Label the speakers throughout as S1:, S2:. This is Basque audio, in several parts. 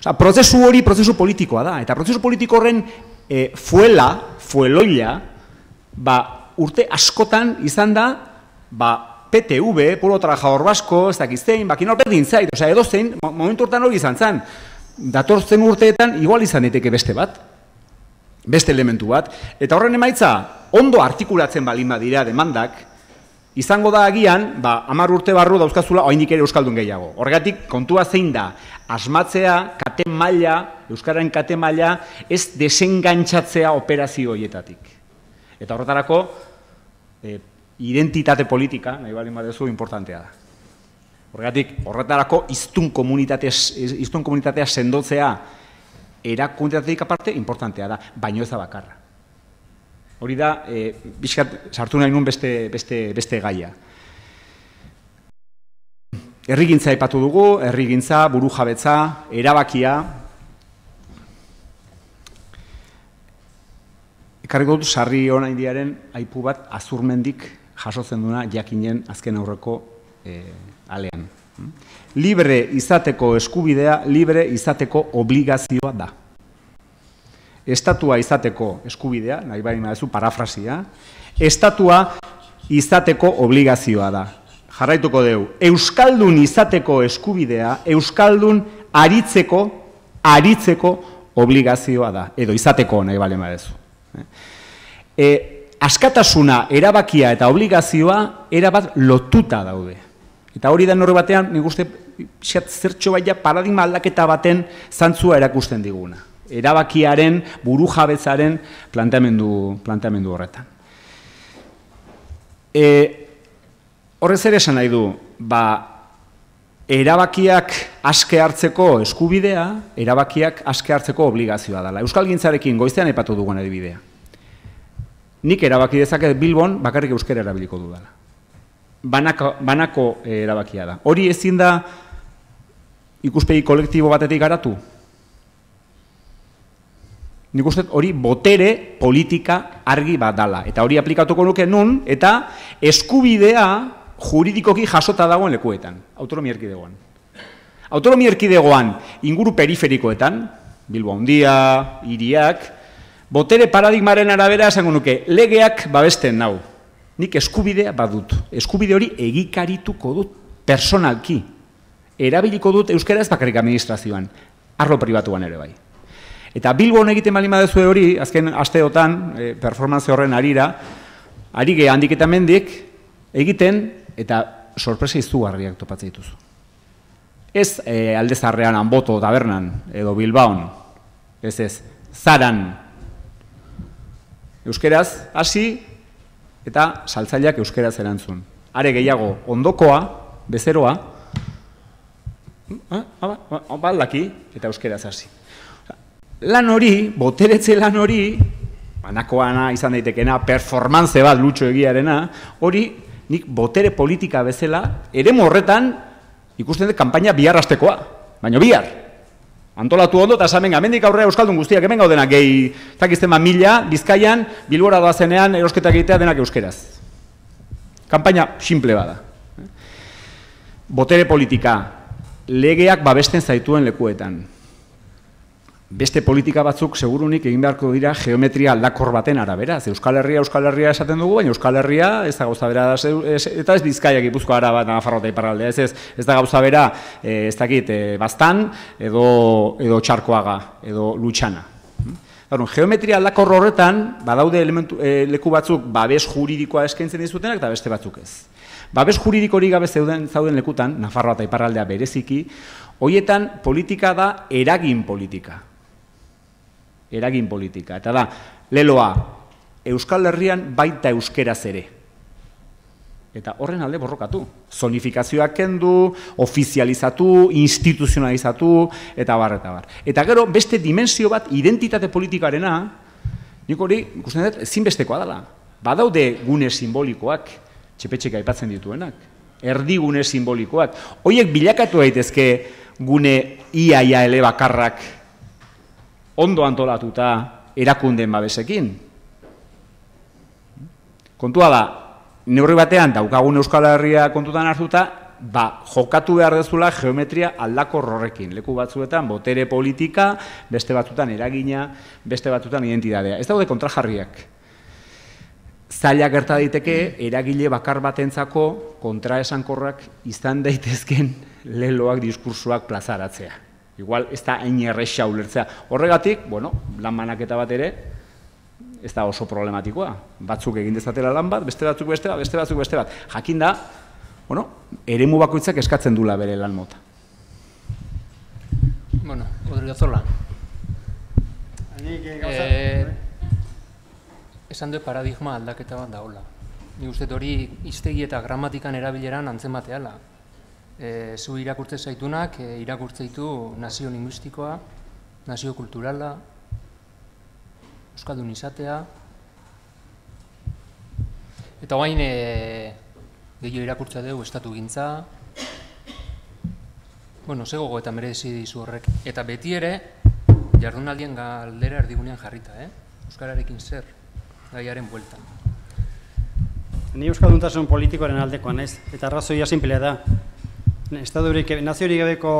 S1: Osa, prozesu hori prozesu politikoa da, eta prozesu politiko horren e, fuela, fueloila, ba, urte askotan izan da, ba, PTV, Polo Trabajador Basko, ez dakiztein, bakin hor berdin zait, oza, edo zein, momentu hortan hori izan zen, datorzen urteetan igual izan daiteke beste bat, beste elementu bat, eta horren emaitza, ondo artikulatzen balin badira demandak, izango da agian, ba, amar urte barru dauzkazula, oainik ere Euskaldun gehiago. Horregatik, kontua zein da, asmatzea, kate maila, Euskararen kate maila, ez desengantzatzea operazio horietatik. Eta horretarako, e, identitate politika, nahi bali badezu, importantea da. Horregatik, horretarako, iztun iztun komunitatea sendotzea, erakuntatik aparte, importantea da, baino ez da bakarra. Hori da, e, bizkat, sartu nahi nun beste, beste, beste gaia. Errigintza ipatu dugu, errigintza, buru jabetza, erabakia. Ekarri dut, sarri hona indiaren aipu bat azurmendik jasotzen duna jakinen azken aurreko e, alean. Libre izateko eskubidea, libre izateko obligazioa da estatua izateko eskubidea, nahi baina maizu parafrasia, estatua izateko obligazioa da. Jarraituko deu, euskaldun izateko eskubidea, euskaldun aritzeko, aritzeko obligazioa da, edo izateko nahi bale maizu. E, askatasuna, erabakia eta obligazioa erabat lotuta daude. Eta hori da norre batean, nik uste, zertxo baina paradigma aldaketa baten zantzua erakusten diguna erabakiaren, buru jabetzaren planteamendu, planteamendu horretan. E, horrez ere esan nahi du, ba, erabakiak aske hartzeko eskubidea, erabakiak aske hartzeko obligazioa dela. Euskal Gintzarekin goiztean epatu dugun adibidea. Nik erabaki dezaket Bilbon bakarrik euskera erabiliko dudala. Banako, banako erabakia da. Hori ezin da ikuspegi kolektibo batetik garatu? Nik uste hori botere politika argi bat dala. Eta hori aplikatuko nuke nun, eta eskubidea juridikoki jasota dagoen lekuetan, autonomia erkidegoan. Autonomia erkidegoan inguru periferikoetan, Bilbo handia, iriak, botere paradigmaren arabera esango nuke, legeak babesten nau. Nik eskubidea badut. Eskubide hori egikarituko dut personalki. Erabiliko dut euskara ez bakarrik administrazioan, arlo pribatuan ere bai. Eta Bilbon egiten bali madezu hori, azken asteotan, e, performance horren arira, ari geha handik eta mendik, egiten, eta sorpresa izugarriak topatzen dituzu. Ez e, alde zarrean anboto tabernan, edo Bilbaon, ez ez, zaran, euskeraz, hasi eta saltzaileak euskeraz erantzun. Are gehiago, ondokoa, bezeroa, eh, baldaki, eta euskeraz hasi lan hori, boteretze lan hori, banakoana izan daitekena, performance bat lutxo egiarena, hori nik botere politika bezala, ere morretan ikusten dut kanpaina bihar astekoa, baina bihar. Antolatu ondo eta esamen gamendik aurrera Euskaldun guztiak hemen gaudena gehi, zakizten mila, bizkaian, bilbora doazenean erosketak egitea denak euskeraz. Kanpaina simple bada. Botere politika, legeak babesten zaituen lekuetan beste politika batzuk segurunik egin beharko dira geometria aldakor baten arabera. Ze Euskal Herria Euskal Herria esaten dugu, baina Euskal Herria ez da gauza bera, eta ez Bizkaia Gipuzkoa araba Nafarroa eta Iparraldea, ez, ez, ez da gauza bera, eh, ez dakit, e, bastan edo, edo txarkoaga, edo lutxana. Gaur, geometria aldakor horretan, badaude elementu, e, leku batzuk babes juridikoa eskaintzen dizutenak eta beste batzuk ez. Babes juridiko hori gabe zeuden, zauden lekutan, Nafarroa eta Iparraldea bereziki, hoietan politika da eragin politika eragin politika. Eta da, leloa, Euskal Herrian baita euskeraz ere. Eta horren alde borrokatu. Zonifikazioak kendu, ofizializatu, instituzionalizatu, eta bar, eta bar. Eta gero, beste dimensio bat, identitate politikarena, nik hori, ikusten dut, zinbestekoa dela. Badaude gune simbolikoak, txepetxeka aipatzen dituenak. Erdi gune simbolikoak. Hoiek bilakatu daitezke gune iaia ele bakarrak ondo antolatuta erakundeen babesekin. Kontua da, neurri batean daukagun Euskal Herria kontutan hartuta, ba, jokatu behar dezula geometria aldako horrekin. Leku batzuetan, botere politika, beste batzutan eragina, beste batzutan identidadea. Ez daude kontrajarriak. Zaila gerta daiteke, eragile bakar batentzako kontraesankorrak izan daitezken leloak diskursuak plazaratzea. Igual, ez da hain erresa ulertzea. Horregatik, bueno, lan manaketa bat ere, ez da oso problematikoa. Batzuk egin dezatela lan bat, beste batzuk beste bat, beste batzuk beste bat. Jakin da, bueno, eremu bakoitzak eskatzen dula bere lan mota.
S2: Bueno, Odrio Zola. Eh, esan du paradigma aldaketa bat daula. Ni uste hori iztegi eta gramatikan erabileran antzen bateala. E, zu irakurtze zaitunak, e, irakurtze ditu nazio linguistikoa, nazio kulturala, euskaldun izatea, eta guain e, gehiago irakurtza dugu estatu gintza, bueno, zegogo eta merezi dizu horrek, eta beti ere, jardunaldien galdera erdigunean jarrita, eh? Euskararekin zer, gaiaren bueltan.
S3: Ni euskalduntasun politikoaren aldekoa naiz, eta arrazoia simplea da. Estadurik, naziorik gabeko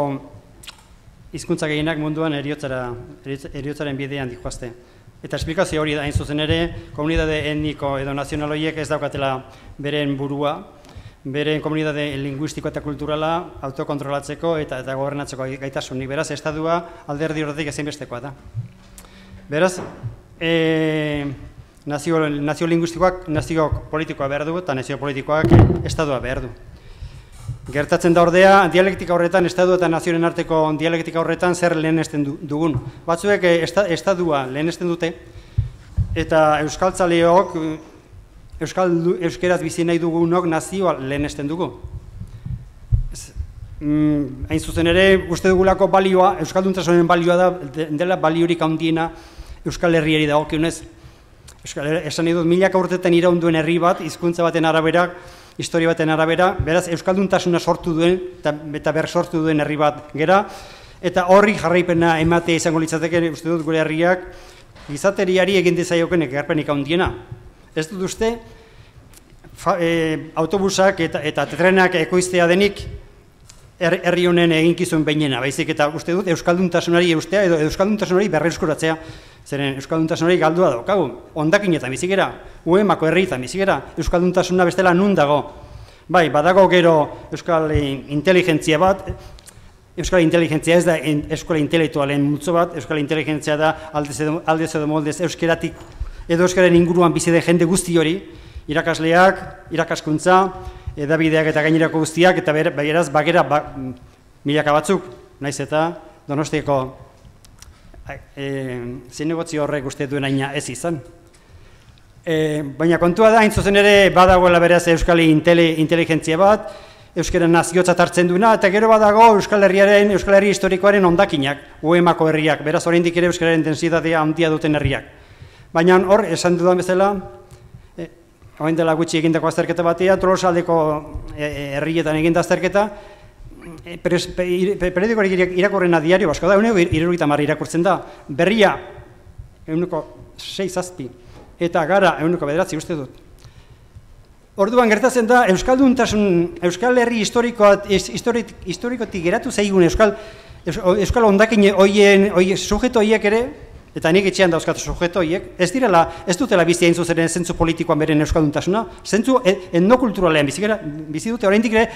S3: hizkuntza gehienak munduan eriotzara, eriotzaren bidean dihoazte. Eta esplikazio hori da, hain zuzen ere, komunidade etniko edo nazional horiek ez daukatela beren burua, beren komunidade linguistiko eta kulturala autokontrolatzeko eta eta gobernatzeko gaitasunik. Beraz, estadua alderdi horretik ezinbestekoa da. Beraz, e, nazio, nazio linguistikoak nazio politikoa behar du eta nazio politikoak estadua behar du. Gertatzen da ordea, dialektika horretan, estadu eta nazioen arteko dialektika horretan zer lehenesten dugun. Batzuek eh, estadua lehenesten dute, eta euskaltzaleok, euskal, euskeraz bizi nahi dugunok nazioa lehenesten dugu. Mm, hain zuzen ere, uste dugulako balioa, euskalduntasonen balioa da, dela baliorik handiena euskal herriari dagokionez. Euskal, esan dut, milaka urtetan iraunduen herri bat, hizkuntza baten araberak, historia baten arabera, beraz euskalduntasuna sortu duen eta, eta ber sortu duen herri bat gera eta horri jarraipena ematea izango litzateke uste dut gure herriak gizateriari egin dezaioken ekarpenik handiena. Ez dut uste e, autobusak eta, eta trenak ekoiztea denik herri honen eginkizun behinena, baizik eta uste dut euskalduntasunari eustea edo euskalduntasunari berrezkuratzea Zeren Euskalduntasun hori galdua daukagu, ondakin eta bizigera, uemako herri eta bizigera, Euskalduntasuna bestela nun dago. Bai, badago gero Euskal inteligentzia bat, Euskal inteligentzia ez da Euskal intelektualen multzo bat, Euskal inteligentzia da aldez edo, aldez edo moldez Euskeratik edo Euskaren inguruan bizi de jende guzti hori, irakasleak, irakaskuntza, edabideak eta gainerako guztiak, eta beraz, bagera, ba, milaka batzuk, naiz eta donostiako e, zinegotzi horrek uste duen aina ez izan. E, baina kontua da, hain zuzen ere, badagoela beraz Euskal Intele, Inteligentzia bat, Euskara naziotza hartzen duena, eta gero badago Euskal Herriaren, Euskal Herri historikoaren ondakinak, UEMako herriak, beraz oraindik ere Euskararen densitatea handia duten herriak. Baina hor, esan dudan bezala, dela gutxi egindako azterketa batea, trolosaldeko e, e, herrietan egindako azterketa, Eh, periodiko irakurrena diario basko da, uneko irurita marri irakurtzen da, berria, euneko 6 zazpi, eta gara, euneko bederatzi uste dut. Orduan gertatzen da, Euskalduntasun, Euskal Herri historikoat, historikotik geratu zaigun Euskal, Euskal ondakin oien, oien sujeto oiek ere, eta nik etxean dauzkatu sujeto oiek, ez direla, ez dutela bizi hain zuzeren zentzu politikoan beren Euskalduntasuna, zentzu etnokulturalean bizi, bizi dute, oraindik ere,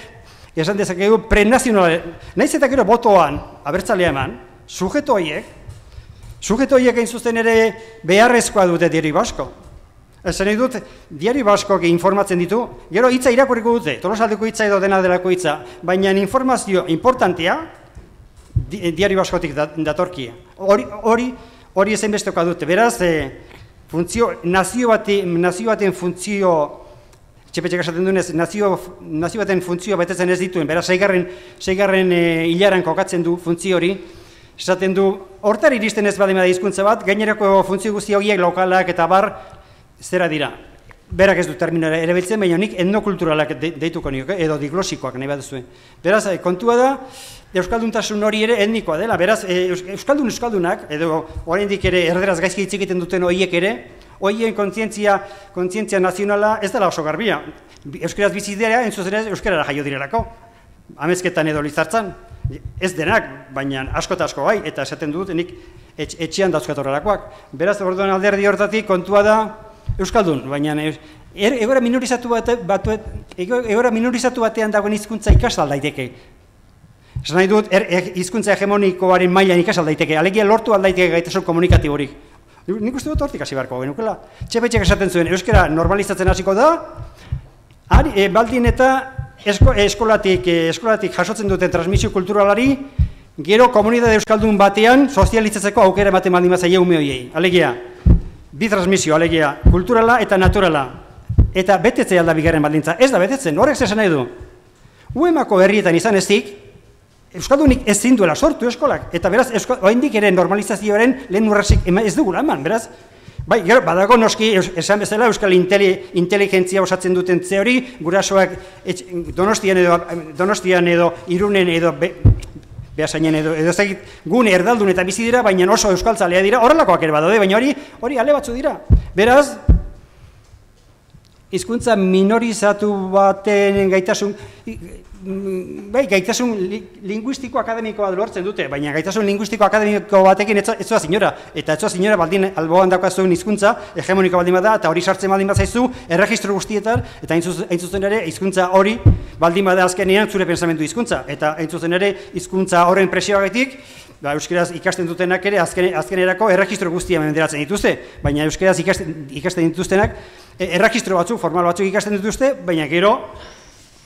S3: esan dezakegu prenazionale, naiz eta gero botoan abertzalea eman, sujeto horiek, sujeto horiek egin zuzten ere beharrezkoa dute diari basko. Esan nahi dut, diari basko informatzen ditu, gero hitza irakurriko dute, tolosaldeko hitza edo dena delako hitza, baina informazio importantea diari baskotik datorkia. Hori, hori, hori ezen bestekoa dute. Beraz, e, funtzio, nazio, bate, nazio baten funtzio txepetxek esaten duenez, nazio, nazio baten funtzio betetzen ez dituen, beraz, seigarren, seigarren e, hilaran kokatzen du funtzio hori, esaten du, hortar iristen ez badema da hizkuntza bat, gainerako funtzio guzti horiek lokalak eta bar, zera dira. Berak ez du terminara erabiltzen, baina nik etnokulturalak deituko nioke, edo diglosikoak nahi bat zuen. Beraz, eh, kontua da, Euskalduntasun hori ere etnikoa dela, beraz, eh, Euskaldun Euskaldunak, edo oraindik ere erderaz gaizki hitz egiten duten horiek ere, hoien kontzientzia, kontzientzia nazionala ez dela oso garbia. Euskaraz bizidea, entzuzen ez, Euskarara jaio direlako. amezketan edo lizartzan, ez denak, baina asko eta asko bai, eta esaten dut, nik etx, etxean dauzkat horrelakoak. Beraz, orduan alderdi hortatik kontua da Euskaldun, baina er, egora minorizatu, bate, batu, egora minorizatu batean dagoen hizkuntza ikasal daiteke. Esan nahi dut, er, er, hizkuntza hegemonikoaren mailan ikasal daiteke, alegia lortu aldaiteke gaitasun komunikatiborik. Nik uste dut hortik hasi beharko genukela. Txepetxek esaten zuen, euskera normalizatzen hasiko da, ari, e, baldin eta esko, eskolatik, e, eskolatik jasotzen duten transmisio kulturalari, gero komunidade euskaldun batean sozializatzeko aukera ematen baldin bat zaila ume hoiei. Alegia, bi transmisio, alegia, kulturala eta naturala. Eta betetzea alda bigarren baldintza. Ez da betetzen, horrek zesan nahi du. Uemako herrietan izan ezik, Euskaldunik ez zinduela sortu eskolak, eta beraz, oaindik ere normalizazioaren lehen urrasik ez dugula eman, beraz, bai, gero, badago noski, esan bezala, Euskal inteligentzia osatzen duten zeori, gurasoak donostian edo, donostian edo, irunen edo, be, behasainen edo, edo ezagit, gune erdaldun eta bizi dira, baina oso euskaltzalea dira, horrelakoak ere badaude, baina hori, hori ale batzu dira. Beraz, hizkuntza minorizatu baten gaitasun, bai, gaitasun linguistiko akademikoa lortzen dute, baina gaitasun linguistiko akademiko batekin ez zoa zinora, eta ez zoa zinora baldin alboan daukazuen hizkuntza hegemoniko baldin bada, eta hori sartzen baldin bazaizu, erregistro guztietan, eta hain zuzen ere, hizkuntza hori baldin bada azkenean zure pensamentu hizkuntza, eta hain zuzen ere, hizkuntza horren presioagatik, ba, euskeraz ikasten dutenak ere, azken, azkenerako erregistro guztia menderatzen dituzte, baina euskeraz ikasten, ikasten dituztenak, e, erregistro batzuk, formal batzuk ikasten dituzte, baina gero,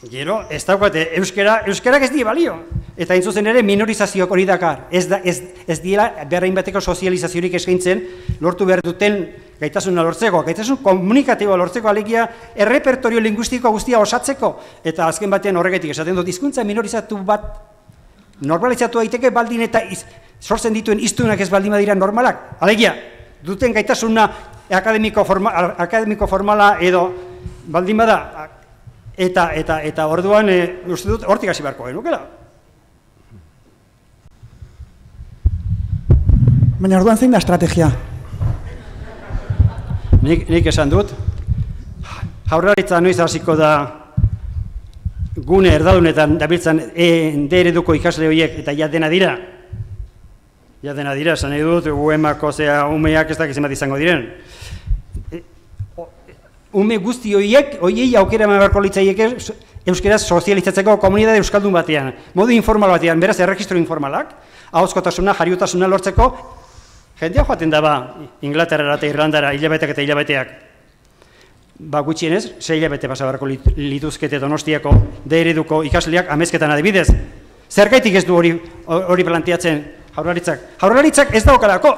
S3: Gero, ez daukate, euskera, euskerak ez die balio. Eta hain zuzen ere minorizazioak hori dakar. Ez, da, ez, ez diela beharrein bateko sozializaziorik eskaintzen lortu behar duten gaitasuna lortzeko. Gaitasun komunikatibo lortzeko alegia errepertorio linguistiko guztia osatzeko. Eta azken batean horregetik esaten dut, hizkuntza minorizatu bat normalizatu daiteke baldin eta iz, sortzen dituen iztunak ez baldin badira normalak. Alegia, duten gaitasuna akademiko, forma, akademiko formala edo baldin bada Eta eta eta orduan e, uste dut hortik hasi beharko genukela.
S4: Baina orduan zein da estrategia?
S3: Nik, nik esan dut, jaurlaritza noiz hasiko da gune erdadunetan dabiltzan e, ereduko ikasle horiek eta ja dena dira. Ja dena dira, esan nahi dut, uemako zea umeak ez dakiz izango diren. Ume guzti horiek, horiei aukera eman beharko litzaieke euskeraz sozializatzeko komunidade euskaldun batean, modu informal batean, beraz erregistro informalak, ahozkotasuna, jariotasuna lortzeko, jendea joaten da ba, Inglaterra eta Irlandara, hilabeteak eta hilabeteak, ba gutxienez, sei hilabete pasa beharko lituzkete donostiako deereduko ikasleak amezketan adibidez. Zergaitik ez du hori hori planteatzen jaurlaritzak? Jaurlaritzak ez daukalako,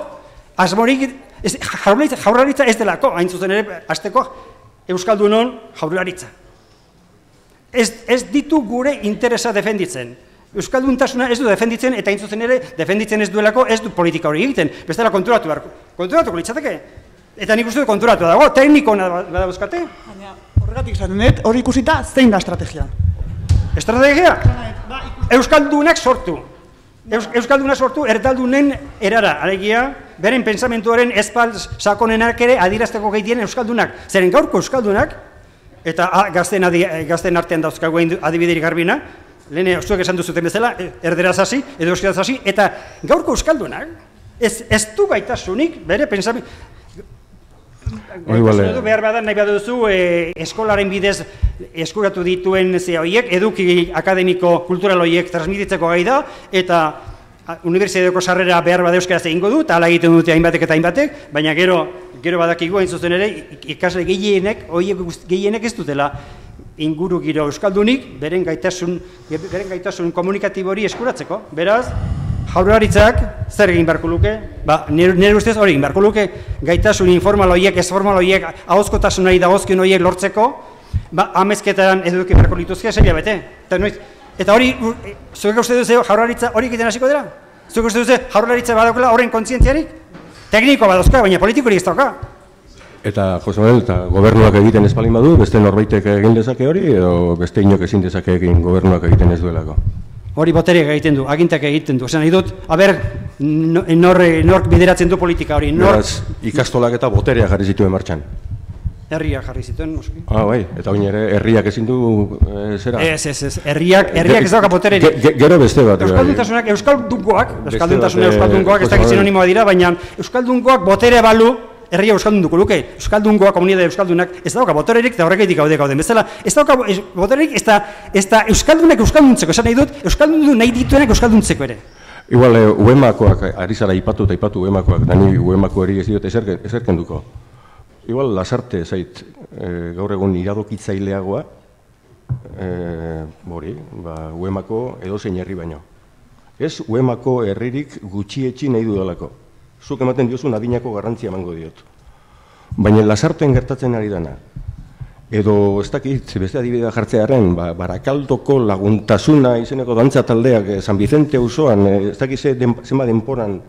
S3: asmorik, ez, jaurlaritza, ez delako, hain zuzen ere, azteko, Euskaldunon jaurlaritza. Ez, ez ditu gure interesa defenditzen. Euskalduntasuna ez du defenditzen eta intzuzen ere defenditzen ez duelako ez du politika hori egiten. Bestela konturatu beharko. Konturatuko litzateke. Eta nik uste konturatu dago, tekniko bada buzkate.
S4: Baina horregatik esaten dut, hori ikusita zein da estrategia?
S3: Estrategia? Euskaldunak sortu. Euskalduna sortu erdaldunen erara, alegia, beren pensamentuaren espal sakonenak ere adirazteko gaitien Euskaldunak. Zeren gaurko Euskaldunak, eta a, gazten, adi, gazten artean dauzkagu adibiderik garbina, lehen zuek esan duzuten bezala, e, erderaz hasi, edo euskeraz hasi, eta gaurko Euskaldunak, ez, ez du gaitasunik, bere Gaitasun behar badan nahi baduzu e, eskolaren bidez eskuratu dituen ze horiek, eduki akademiko kultural horiek transmititzeko gai da, eta unibertsitateko sarrera behar bada euskaraz egingo du, eta ala egiten dute hainbatek eta hainbatek, baina gero, gero badakigu hain zuzen ere, ikasle gehienek, horiek gehienek ez dutela inguru giro euskaldunik, beren gaitasun, beren gaitasun komunikatibori eskuratzeko. Beraz, jaurlaritzak zer egin beharko luke? Ba, nire, ustez hori egin beharko luke, gaitasun informal horiek, ez formal horiek, ahozkotasunari dagozkion horiek lortzeko, ba, amezketan eduki beharko lituzke, zeila bete. Eta, noiz, eta hori, zuek uste duzu jaurlaritza hori egiten hasiko dira? Zuek uste duzu jaurlaritza badaukela horren kontzientziarik? Tekniko badauzka, baina politikori ez dauka.
S5: Eta, Jose Manuel, eta gobernuak egiten ez palin badu, beste norbaitek egin dezake hori, edo beste inok ezin dezake egin gobernuak egiten ez duelako?
S3: Hori boteriak egiten du, agintak egiten du. Esan nahi dut, haber, nork bideratzen du politika hori.
S5: Nor... Beraz, ikastolak eta boterea jarri zituen martxan.
S3: Herriak jarri zituen, noski.
S5: Ah, bai, eta oin ere, herriak ezin du, e, zera?
S3: Ez, ez, ez, herriak, herriak ez dauka botererik.
S5: Ge- ge- Gero beste bat. bai.
S3: Euskalduntasunak, euskaldunkoak, euskalduntasuna
S5: bat, eh,
S3: euskaldunkoak, ez dakit
S5: Manuel.
S3: sinonimoa dira, baina euskaldunkoak botere balu, herria euskaldunduko luke. Euskaldunkoak, komunidade euskaldunak, ez dauka botererik, eta horregatik gaude gauden. Bezala, ez dauka bo- ez- da, ez da euskaldunak euskalduntzeko, esan nahi dut, euskaldundu nahi dituenak euskalduntzeko ere.
S5: Igual, e, uemakoak, ari zara ipatu eta ipatu uemakoak, da uemako eri ez diot ezerken, ezerken duko. Igual, lasarte zait, e, gaur egun iradokitzaileagoa, e, hori, ba, uemako edozein herri baino. Ez uemako herririk gutxietxi nahi dudalako. Zuk ematen diozun adinako garrantzia emango diot. Baina lasarten gertatzen ari dana, edo ez dakit beste adibidea jartzearen, ba, barakaldoko laguntasuna izeneko dantza taldeak eh, San Vicente auzoan eh, ez dakit ze den, zenba denporan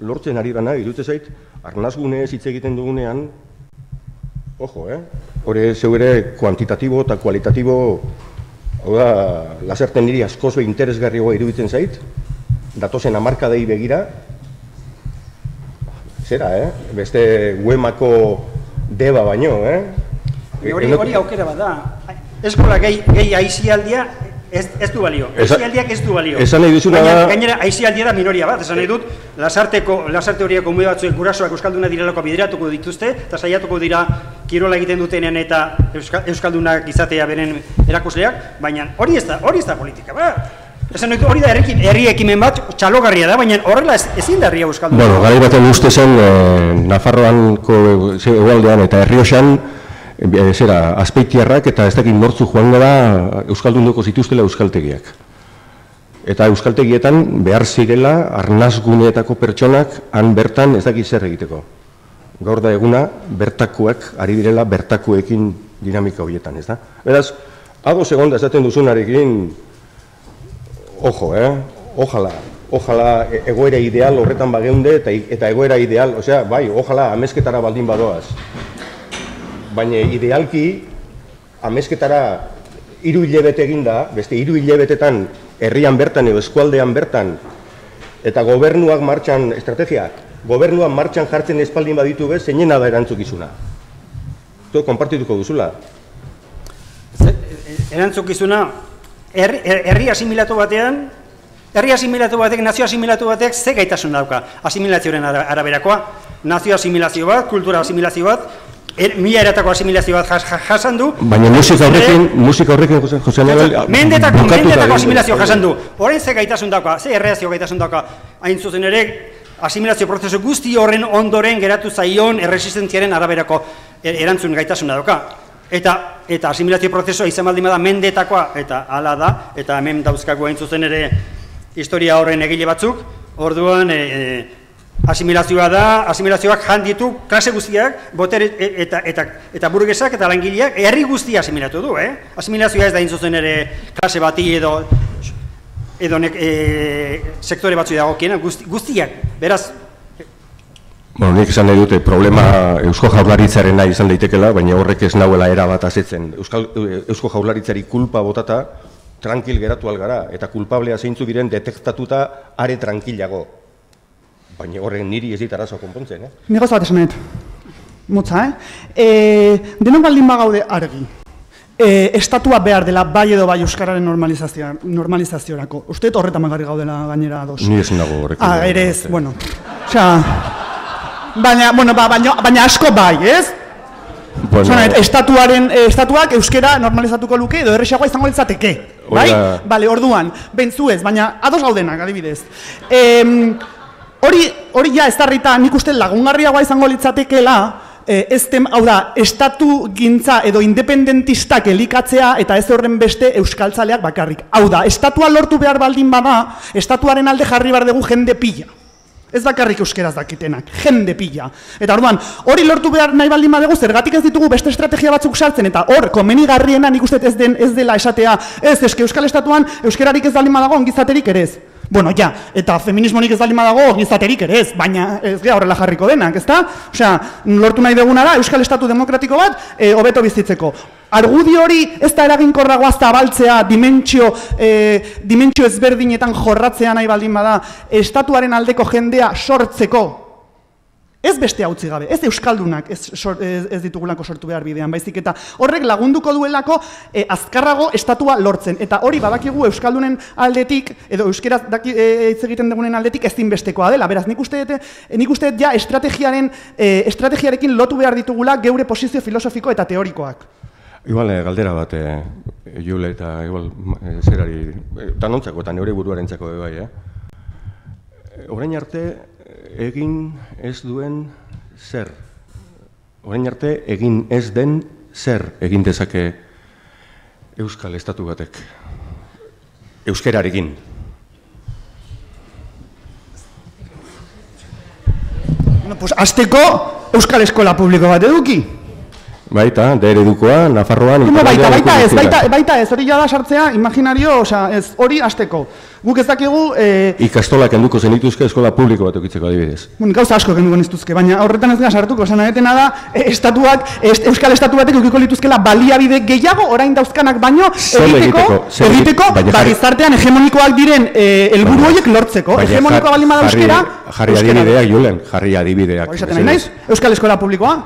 S5: lortzen ari dana, irutze zait, arnazgune hitz egiten dugunean, ojo, eh? Hore zeu ere kuantitatibo eta kualitatibo, hau da, lasarten niri askoz be interesgarriagoa iruditzen zait, datozen amarkadei begira, zera, eh? Beste uemako deba baino, eh?
S3: Hori,
S5: Enok-
S3: hori aukera bat da. Eskola gehi, gehi aizialdia ez, ez du balio.
S5: Esa-
S3: Aizialdiak ez du balio.
S5: esan nahi duzuna da-
S3: Gainera, aizialdia da minoria bat. Esan nahi dut, lasarteko, lasarte horiek komude batzuek gurasoak euskalduna direlako bideratuko dituzte, eta saiatuko dira kirola egiten dutenen eta euska, euskaldunak izatea beren erakusleak, baina hori ez da, hori ez da politika, ba. Esan dut, hori da herri, herri ekimen bat, txalogarria da, baina horrela ez, ezin da herria euskalduna.
S5: Bueno, garai baten uste zen e, Nafarroanko hegoaldean eta Herrioxan e, zera, azpeitiarrak eta ez dakit nortzu joan gara Euskaldunduko zituztela euskaltegiak. Eta euskaltegietan behar zirela arnazguneetako pertsonak han bertan ez dakit zer egiteko. Gaur da eguna bertakoak ari direla bertakoekin dinamika horietan, ez da? Beraz, ados egonda esaten duzunarekin Ojo, eh? Ojalá, ojalá e- egoera ideal horretan bageunde eta, eta egoera ideal, osea, bai, ojalá amezketara baldin badoaz. Baina idealki amezketara hiru hilebete eginda, beste hiru hilebetetan herrian bertan edo eskualdean bertan eta gobernuak martxan estrategia, gobernuak martxan jartzen espaldin baditu bez, zeinena da erantzukizuna. Zu konpartituko duzula.
S3: Ze- e- erantzukizuna herri, herri asimilatu batean herri asimilatu batek, nazio asimilatu batek ze gaitasun dauka asimilazioaren ara- araberakoa nazio asimilazio bat, kultura asimilazio bat er, mila eratako asimilazio bat jas, jas- jasan du
S5: Baina musika horrekin, musika horrekin, Jose, Jose Manuel,
S3: Mendetako, mendetako asimilazio jasan du. Orain ze gaitasun dauka, ze erreazio gaitasun dauka. Hain zuzen ere, asimilazio prozesu guzti horren ondoren geratu zaion erresistentziaren araberako er- erantzun gaitasuna dauka. Eta eta asimilazio prozesua izan baldin bada mendetakoa eta hala da eta hemen dauzkagu hain zuzen ere historia horren egile batzuk. Orduan e, e, asimilazioa da, asimilazioak jan ditu klase guztiak, botere e- eta eta eta burgesak eta langileak herri guztia asimilatu du, eh? Asimilazioa ez da zuzen ere klase bati edo edo nek, e, sektore batzu dagokiena guzti, guztiak. Beraz,
S5: Bueno, nik esan nahi dute problema Eusko Jaurlaritzarena izan daitekela, baina horrek ez nauela era bat azetzen. Euskal, Eusko Jaurlaritzari kulpa botata, tranquil geratu algara, eta kulpablea zeintzu diren detektatuta are tranquilago. Baina horren niri ez dit arazo konpontzen, eh?
S4: Ni gauza bat esan nahi. Motza, eh? E, denok baldin bagaude argi. E, estatua behar dela bai edo bai euskararen normalizazio, normalizaziorako. Uste horretan magarri gaudela gainera ados.
S5: Ni ez nago horrekin.
S4: Ah, ere ez, bueno. Osea, baina, bueno, ba, baina, baina asko bai, ez?
S5: Bueno,
S4: Bueno, estatuaren eh, estatuak euskera normalizatuko luke edo erresagoa izango litzateke. Bai? Bale, orduan, bentzu ez, baina ados gaudenak, adibidez. Em, hori, hori ja eztarrita nik uste lagungarriagoa izango litzatekeela, eh, ez tem, hau da, estatu gintza edo independentistak elikatzea eta ez horren beste euskaltzaleak bakarrik. Hau da, estatua lortu behar baldin bada, estatuaren alde jarri behar dugu jende pila. Ez bakarrik euskeraz dakitenak, jende pila. Eta orduan, hori lortu behar nahi baldin badugu, zergatik ez ditugu beste estrategia batzuk sartzen, eta hor, komenigarriena nik uste ez, den, ez dela esatea, ez, eske euskal estatuan euskerarik ez baldin badago, ongizaterik ere ez. Bueno, ja, eta feminismonik ez baldin badago, ongizaterik ere ez, baina ez gea horrela jarriko denak, ezta? Osea, lortu nahi duguna da, euskal estatu demokratiko bat, e, hobeto bizitzeko. Argudio hori ez da eraginkorragoa zabaltzea, dimentsio, e, dimentsio ezberdinetan jorratzea nahi baldin bada, estatuaren aldeko jendea sortzeko, Ez beste utzi gabe, ez euskaldunak ez, sor, ez, ez ditugulako sortu behar bidean, baizik eta horrek lagunduko duelako e, azkarrago estatua lortzen. Eta hori badakigu euskaldunen aldetik, edo euskeraz daki, e, egiten dugunen aldetik ezinbestekoa dela. Beraz, nik uste, nik uste ja estrategiaren, e, estrategiarekin lotu behar ditugula geure posizio filosofiko eta teorikoak.
S5: Igual, galdera bat, e, Jule eta igual, e, zerari, e, danontzako eta neure buruaren txako bai, eh? Orain arte, egin ez duen zer. Orain arte egin ez den zer egin dezake Euskal Estatu batek. Euskerarekin.
S4: Bueno, pues azteko Euskal Eskola Publiko bat eduki.
S5: Baita, da eredukoa, Nafarroan...
S4: No, baita, baita ez, baita, baita ez, hori jada sartzea, imaginario, osea, ez, hori hasteko. Guk ez dakigu... Eh,
S5: Ikastolak enduko zenituzke eskola publiko bat okitzeko adibidez.
S4: Bueno, gauza asko kenduko niztuzke, baina horretan ez gara sartuko, esan nahetena da, eh, estatuak, est, Euskal Estatu batek ukiko lituzkela baliabide gehiago, orain dauzkanak baino, egiteko, egiteko, ba, gizartean hegemonikoak diren eh, helburu horiek lortzeko. Hegemonikoa bali bada euskera...
S5: Jarri adibideak, Julen, jarri adibideak.
S4: Euskal Eskola Publikoa?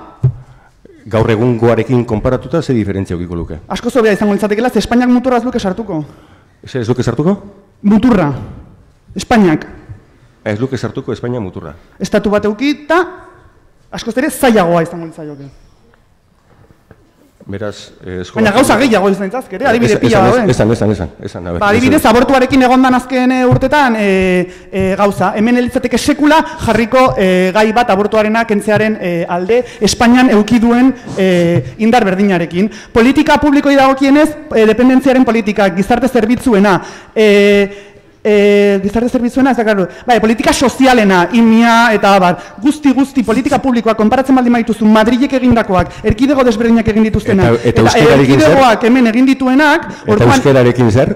S5: Gaur egungoarekin konparatuta ze diferentzia ukiko luke?
S4: Asko zobea izango litzatekeela, ze Espainiak muturra ez luke sartuko.
S5: Ez ez luke sartuko?
S4: Muturra. Espainiak.
S5: Ez luke sartuko Espainia muturra.
S4: Estatu bat eukita, asko zere zailagoa izango litzaioke.
S5: Beraz,
S4: eh, eskola... Baina gauza gehiago izan ditzazke, ere, adibide pila
S5: daude. Esan, esan, esan, esan,
S4: Ba, adibidez, abortuarekin egondan azken eh, urtetan e, e, gauza. Hemen elitzateke sekula jarriko e, gai bat abortuarena kentzearen e, alde Espainian eukiduen e, indar berdinarekin. Politika publikoi dagokienez, e, dependentziaren politika, gizarte zerbitzuena, e, e, gizarte zerbitzuena, ez da, bai, politika sozialena, inmia, eta abar, guzti, guzti, politika publikoa, konparatzen baldin maituzu, Madrilek egindakoak, erkidego desberdinak egin dituztenak,
S5: eta, eta, eta
S4: erkidegoak hemen egin dituenak,
S5: eta orduan, euskararekin zer?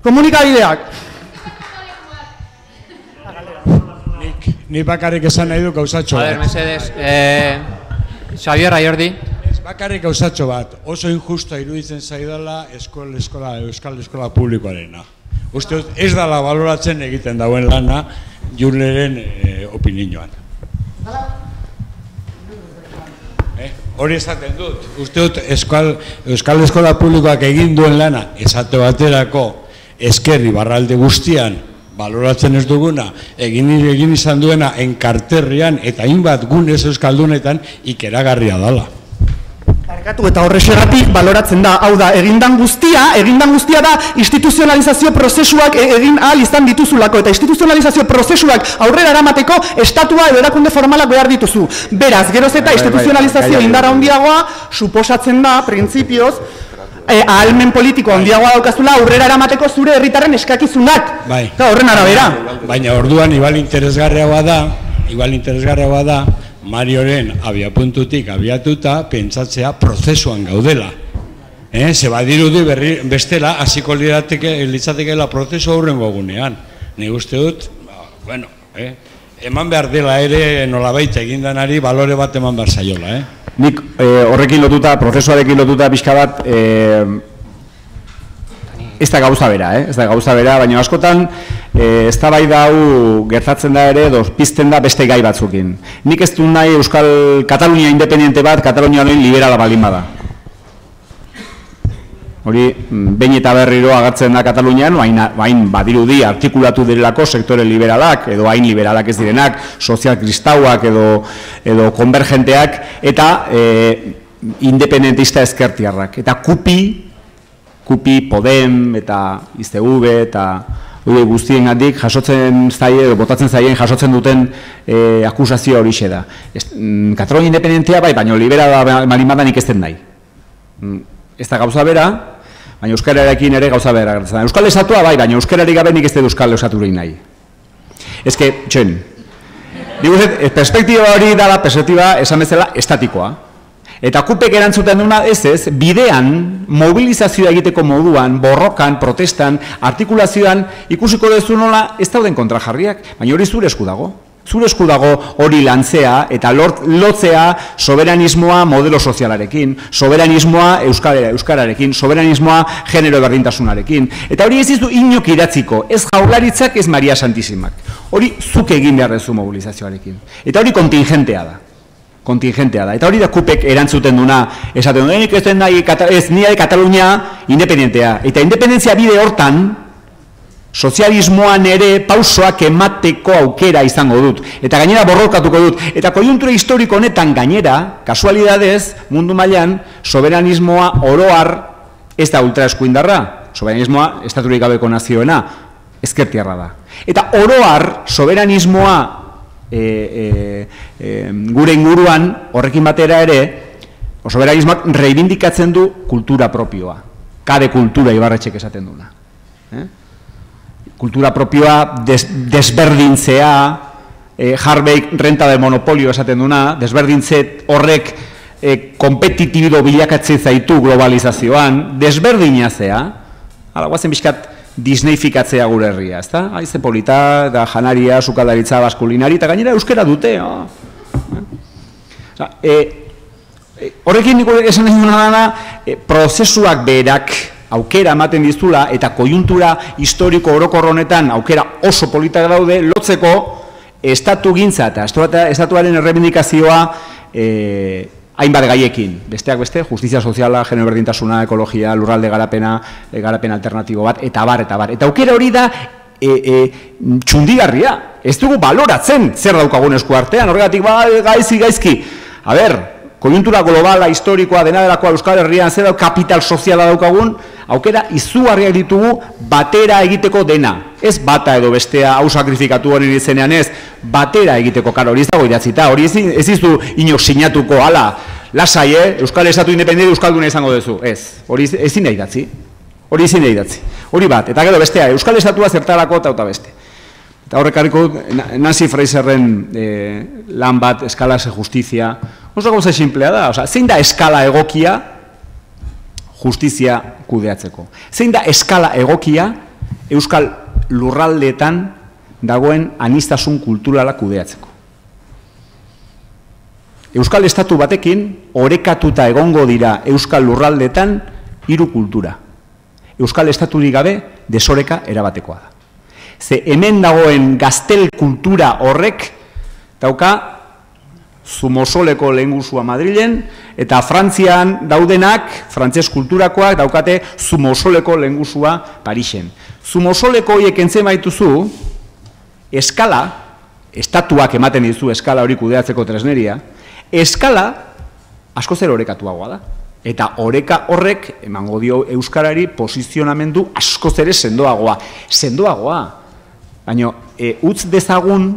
S4: Komunikabideak.
S6: Nik, ni bakarrik esan nahi du gauzatxo.
S2: A ver, mesedes, eh, Xavier Ayerdi.
S6: Bakarrik gauzatxo bat, oso injusta iruditzen zaidala eskola, eskola, euskal eskola publikoarena. Uste ez dala baloratzen egiten dauen lana jurneren e, opinioan. Eh, hori esaten dut, uste dut euskal, euskal eskola publikoak egin duen lana esate baterako eskerri barralde guztian baloratzen ez duguna, egin egin izan duena enkarterrian eta hainbat gunez euskaldunetan ikeragarria dala.
S4: Barkatu eta horrexegatik baloratzen da, hau da, egindan guztia, egindan guztia da instituzionalizazio prozesuak e, egin ahal izan dituzulako, eta instituzionalizazio prozesuak aurrera eramateko estatua edo erakunde formalak behar dituzu. Beraz, geroz eta bai, bai, bai, instituzionalizazio indara handiagoa suposatzen da, printzipioz, e, ahalmen politiko handiagoa daukazula aurrera eramateko zure herritarren eskakizunak.
S6: Bai.
S4: horren arabera.
S6: Baina orduan, igual interesgarriagoa da, igual interesgarriagoa da, Marioren abiapuntutik abiatuta pentsatzea prozesuan gaudela. Eh, se badirudi berri bestela hasiko lirateke litzatekeela prozesu aurrengo egunean. Ni uste dut, ba, bueno, eh, eman behar dela ere nolabait egindanari balore bat eman behar saiola, eh.
S1: Nik eh, horrekin lotuta, prozesuarekin lotuta pixka bat, eh, ez da gauza bera, eh? ez da gauza bera, baina askotan eh, ez da bai dau gertatzen da ere, doz, pizten da beste gai batzukin. Nik ez du nahi Euskal Katalunia independiente bat, Katalunia honen liberala balin bada. Hori, mm, behin eta berriro agertzen da Katalunian, bain, bain badirudi artikulatu direlako sektore liberalak, edo hain liberalak ez direnak, sozial kristauak edo, edo konvergenteak, eta eh, independentista ezkertiarrak. Eta kupi Kupi, Podem eta IZV eta hori guztien gandik jasotzen zaie, botatzen zaien jasotzen duten e, akusazio hori da. Mm, Kataloni independentia bai, baina libera da malimada nik ez den nahi. Mm, ez da gauza bera, baina euskararekin ere gauza bera. Euskal esatua bai, baina euskarari gabe nik ez den euskal esatu nahi. Ez que, txen, digu perspektiba hori dala perspektiba esan bezala estatikoa. Eta kupek erantzuten duna ez ez, bidean, mobilizazioa egiteko moduan, borrokan, protestan, artikulazioan, ikusiko dezu nola ez dauden kontrajarriak, baina hori zure esku dago. Zure esku dago hori lantzea eta lort, lotzea soberanismoa modelo sozialarekin, soberanismoa euskara, euskararekin, soberanismoa genero berdintasunarekin. Eta hori ez izu inok idatziko, ez jaularitzak ez Maria Santisimak. Hori zuk egin behar duzu mobilizazioarekin. Eta hori kontingentea da. Kontingentea da. Eta hori da kupek erantzuten duna. Esaten duen, ez, nahi, ez nire Katalunia independentea. Eta independentzia bide hortan, sozialismoan ere pausoak emateko aukera izango dut. Eta gainera borrokatuko dut. Eta kojuntura historiko honetan gainera, kasualidadez, mundu mailan soberanismoa oroar ez da ultraeskuindarra. Soberanismoa estaturik gabeko nazioena, ezkertiarra da. Eta oroar soberanismoa e, e, e, gure inguruan horrekin batera ere, soberanismoak reivindikatzen du kultura propioa. Kade kultura ibarretxek esaten duna. Eh? Kultura propioa des, desberdintzea, e, jarbeik renta de monopolio esaten duna, desberdintze horrek e, kompetitibido bilakatzen zaitu globalizazioan, desberdinazea, ala guazen bizkat, disneyfikatzea gure herria, ezta? Haize polita, da janaria, sukaldaritza, baskulinari, eta gainera euskera dute, oh. e, e, horrekin niko esan duna dana, e, prozesuak berak aukera ematen dizula, eta kojuntura historiko orokorronetan aukera oso politak daude, lotzeko estatu gintza eta estatuaren errebindikazioa e, hainbat gaiekin, besteak beste, justizia soziala, genero berdintasuna, ekologia, lurralde garapena, e, garapen alternatibo bat, eta bar, eta bar. Eta aukera hori da, e, e, txundigarria, ez dugu baloratzen zer daukagun esku artean, horregatik, ba, gaizki, gaizki. A ber, konjuntura globala, historikoa, dena delakoa Euskal Herrian, zer kapital soziala daukagun, aukera izugarriak ditugu batera egiteko dena. Ez bata edo bestea hau sakrifikatu hori izenean ez, batera egiteko, karo, hori ez dago idatzita, hori ez, ez izu inok sinatuko, ala, lasai, eh? Euskal Estatu Independiente Euskalduna izango duzu, ez, hori ezin da idatzi, hori ezin da idatzi, hori bat, eta gero bestea, Euskal Estatua zertarako eta beste. Eta horrek hariko, Nancy Fraserren eh, lan bat, eskala ze justizia, oso gauza simplea da, oza, zein da eskala egokia, justizia kudeatzeko. Zein da eskala egokia Euskal lurraldeetan dagoen anistasun kulturala kudeatzeko. Euskal estatu batekin orekatuta egongo dira Euskal lurraldeetan hiru kultura. Euskal estaturik gabe desoreka erabatekoa da. Ze hemen dagoen gaztel kultura horrek dauka Zumosoleko lehengusua Madrilen, eta Frantzian daudenak, frantzes kulturakoak, daukate Zumosoleko lehengusua Parisen. Zumosoleko horiek entzen baituzu, eskala, estatuak ematen dizu eskala hori kudeatzeko tresneria, eskala asko zer orekatuagoa da. Eta oreka horrek, emango dio Euskarari, posizionamendu asko zere sendoagoa. Sendoagoa. Baina, e, utz dezagun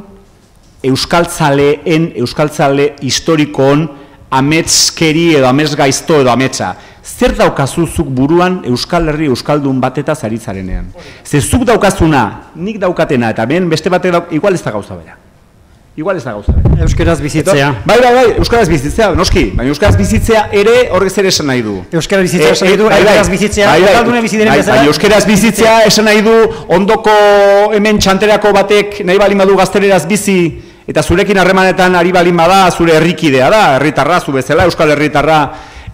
S1: euskaltzaleen, euskaltzale historikoon ametskeri edo amets gaizto edo ametsa. Zer daukazuzuk buruan Euskal Herri Euskaldun bateta zaritzarenean? Zer zuk daukazuna, nik daukatena, eta ben beste batek dauk, igual ez da gauza bera. Igual ez da gauza bera.
S3: Euskaraz bizitzea.
S1: Bai, bai, bai, Euskaraz bizitzea, noski, baina Euskaraz bizitzea ere horrek zer esan nahi du.
S3: Euskaraz bizitzea esan nahi du,
S1: bai, bai.
S3: Euskaraz bizitzea,
S1: bai, bai.
S3: Bezala.
S1: Bai, Euskaraz bizitzea esan nahi du, ondoko hemen txanterako batek nahi balin badu gazteleraz bizi, Eta zurekin harremanetan ari balin bada, zure herrikidea da, herritarra, zu bezala, euskal herritarra,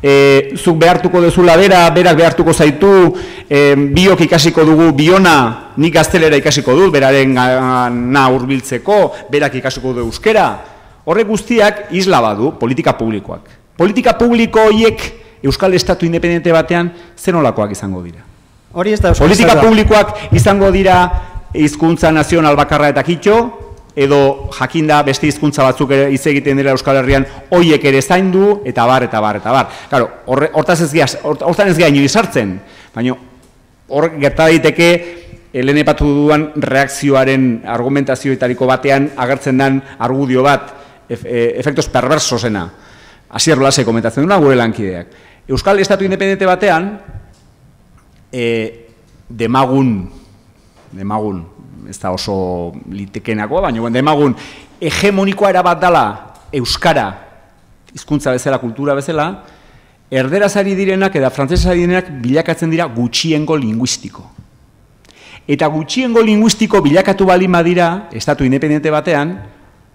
S1: e, zuk behartuko dezula bera, berak behartuko zaitu, e, biok ikasiko dugu biona, nik gaztelera ikasiko dut, beraren na hurbiltzeko, berak ikasiko du euskera. Horrek guztiak isla badu, politika publikoak. Politika publiko horiek Euskal Estatu Independente batean zenolakoak izango dira.
S3: Hori ez da Euskal
S1: Politika publikoak izango dira hizkuntza nazional bakarra eta kitxo, edo jakinda beste hizkuntza batzuk ere hitz egiten dira Euskal Herrian hoiek ere zaindu eta bar eta bar eta bar. Claro, hortaz ez giaz, hortan ez gaino izartzen, baina hor gerta daiteke Elene patu duan reakzioaren argumentazioetariko batean agertzen den argudio bat e, efektos perversosena. Asier Blase komentatzen duna gure lankideak. Euskal Estatu Independente batean e, demagun demagun ez da oso litekenakoa, baina guen demagun hegemonikoa erabat dala Euskara, hizkuntza bezala, kultura bezala, erderazari direnak eta frantzesari direnak bilakatzen dira gutxiengo linguistiko. Eta gutxiengo linguistiko bilakatu bali dira, estatu independente batean,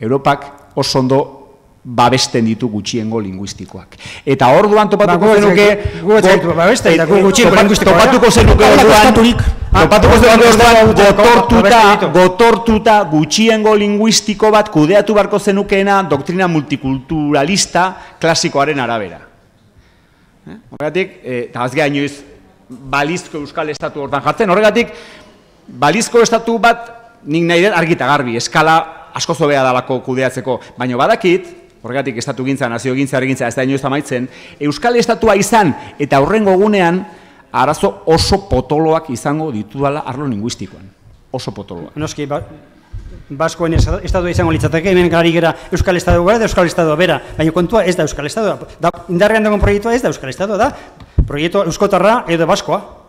S1: Europak oso ondo babesten ditu gutxiengo linguistikoak. Eta orduan topatuko
S3: Ba,
S1: zenuke...
S3: gu babesten, eta gutxiengo linguistikoa,
S1: Topatuko zenuke
S4: Horrelako
S1: orduan... Topatuko zenuke orduan gotortuta, gotortuta gutxiengo linguistiko bat kudeatu beharko zenukeena doktrina multikulturalista klasikoaren arabera. Eh? Horregatik, eh, eta azgea inoiz, balizko euskal estatu hortan jartzen, horregatik, balizko estatu bat nik nahi dut argita garbi, eskala asko zobea dalako kudeatzeko, baina badakit, horregatik estatu gintza, nazio gintza, gintza, ez da inoiz amaitzen, euskal estatua izan eta horrengo gunean, arazo oso potoloak izango ditudala arlo linguistikoan. Oso potoloak.
S3: Noski, ba, Baskoen esta- estadua izango litzateke, hemen gari gera Euskal Estadua gara, da Euskal Estadua bera, baina kontua ez da Euskal Estadua. Da, indarrean dagoen proiektua ez da Euskal Estadua, da proiektu Euskotarra edo Baskoa.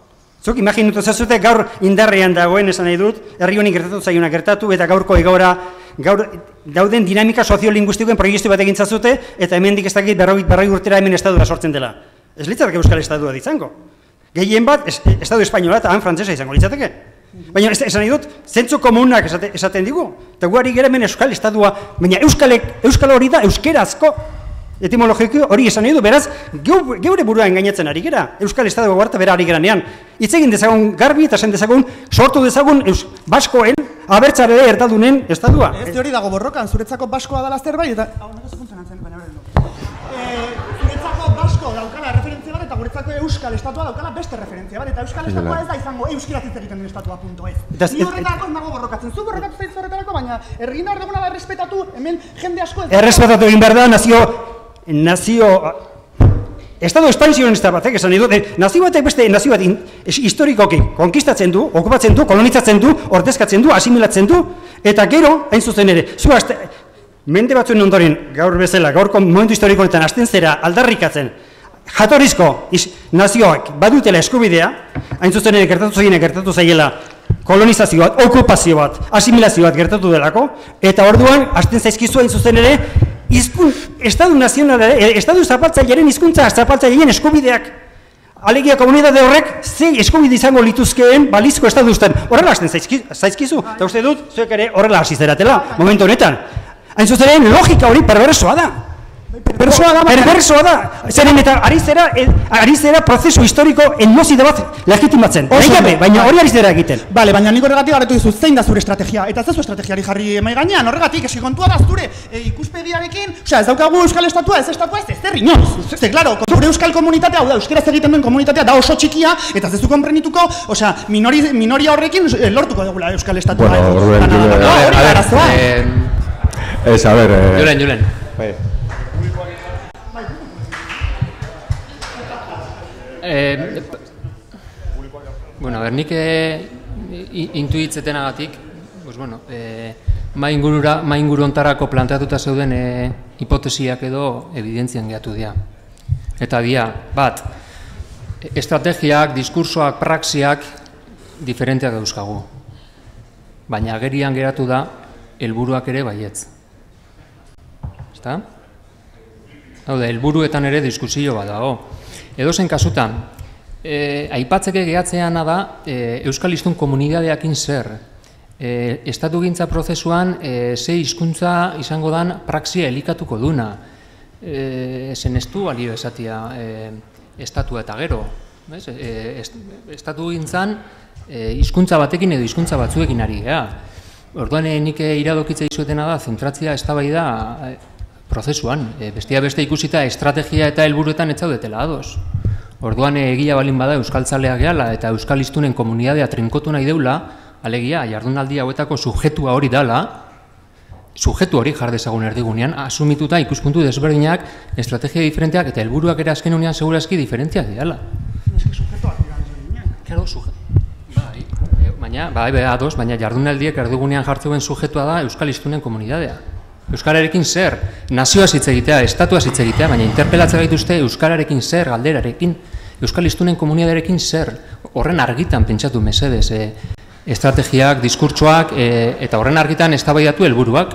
S3: Zuk imaginutu zazute gaur indarrean dagoen esan nahi dut, herri honi gertatu zaiuna gertatu eta gaurko egaura gaur dauden dinamika soziolinguistikoen proiektu bat egin zazute eta hemendik ez dakit berroi, berroi urtera hemen estadura sortzen dela. Ez litzateke Euskal Estadua ditzango. Gehien bat, es, Estadu Espainola eta han frantzesa izango litzateke. Baina ez, esan nahi dut, zentzu komunak esate, esaten digu. Eta guari gera hemen Euskal Estadua, baina Euskalek, Euskal hori da euskerazko etimologiko hori esan nahi du, beraz, geu, geure buruan gainatzen ari gera, Euskal Estadua guarta bera ari geranean. Hitz egin dezagun garbi eta esan dezagun, sortu dezagun Eus, Baskoen, abertzare erdaldunen estadua.
S4: Ez hori dago borrokan, zuretzako baskoa dela zerbait, eta... Hau, nago ze funtzionatzen, baina Eh, zuretzako basko daukala referentzia bat, eta guretzako euskal estatua daukala beste referentzia bat, eta euskal estatua ez da izango euskara hitz egiten den estatua punto ez. Ni horretarako nago borrokatzen, zu borrokatu zaizu horretarako, baina ergin behar duguna da respetatu, hemen jende asko ez
S3: Errespetatu egin behar da nazio, nazio, Estado espansionista batek esan eh, nazio batek beste nazio bat historikoki konkistatzen du, okupatzen du, kolonizatzen du, ordezkatzen du, asimilatzen du, eta gero, hain zuzen ere, zu aste, mende batzuen ondoren, gaur bezala, gaurko momentu historiko honetan hasten zera aldarrikatzen, jatorrizko is, nazioak badutela eskubidea, hain zuzen ere gertatu zaienek gertatu zaiela kolonizazio bat, okupazio bat, asimilazio bat gertatu delako, eta orduan hasten zaizkizu hain zuzen ere izkun, estadu nazionala, eh, estadu zapaltzailearen hizkuntza zapaltzaileen eskubideak Alegia komunitate horrek ze eskubide izango lituzkeen balizko estatu usten. Horrela hasten zaizki, zaizkizu, eta uste dut, zuek ere horrela hasi zeratela, momentu honetan. Hain zuzen logika hori perversoa da.
S4: Perversoa da,
S3: Perversoa da. Zeren eta ari zera, ari zera prozesu historiko enmozide bat legitimatzen. Nahi gabe, baina hori ari zera egiten.
S4: Bale, baina nik horregatik garretu dizu, zein da zure estrategia? Eta ez da zu estrategiari jarri mai gainean, horregatik, eski kontua da zure e, ikuspegiarekin, osea, ez daukagu euskal estatua, ez estatua ez, ez zer inoiz. Ze, claro, gure euskal komunitatea, hau da, euskeraz egiten duen komunitatea da oso txikia, eta ez du konprenituko, osea, minori, minoria horrekin eh, lortuko dugula euskal estatua.
S5: Bueno, ver,
S4: hori arazoa.
S2: eh,
S5: Ez, a ber... eh,
S2: Julen, Julen. Eh, p- bueno, ber, nik eh, i- intuitzetenagatik, pues bueno, eh, mai ingurura, mai inguru hontarako planteatuta zeuden eh, hipotesiak edo evidentzian gehiatu dira. Eta dia, bat, estrategiak, diskursoak, praxiak diferenteak dauzkagu. Baina agerian geratu da helburuak ere baietz. Ezta? Hau da, helburuetan ere diskusio bat dago. Edozen kasutan, e, aipatzeke gehatzeana da e, Euskal Hiztun komunitateakin zer. E, estatu gintza prozesuan e, ze hizkuntza izango dan praxia elikatuko duna. E, zen ez du balio esatia e, estatua eta gero. Bez? E, est, estatu gintzan hizkuntza batekin edo hizkuntza batzuekin ari gea. Orduan eh, nik eh, iradokitza izuetena da, zentratzia eztabaida eh, prozesuan. E, bestia beste ikusita estrategia eta helburuetan ez zaudetela ados. Orduan eh, egia balin bada euskaltzaleak gehala eta euskal hiztunen komunitatea trinkotu nahi deula, alegia jardunaldi hauetako sujetua hori dala, sujetu hori jar dezagun erdigunean, asumituta ikuspuntu desberdinak, estrategia diferenteak eta helburuak ere azken unean segurazki diferentziak dira. Claro, suje... Bai, e, baina, bai, bai, ados, baina jardunaldiek erdigunean jartzen sujetua da Euskal Hiztunen komunitatea. Euskararekin zer, nazioaz hitz egitea, estatuaz hitz egitea, baina interpelatzen gaituzte Euskararekin zer, galderarekin, Euskal Hiztunen komunitatearekin zer, horren argitan pentsatu mesedez, e, estrategiak, diskurtsoak, e, eta horren argitan eztabaidatu helburuak.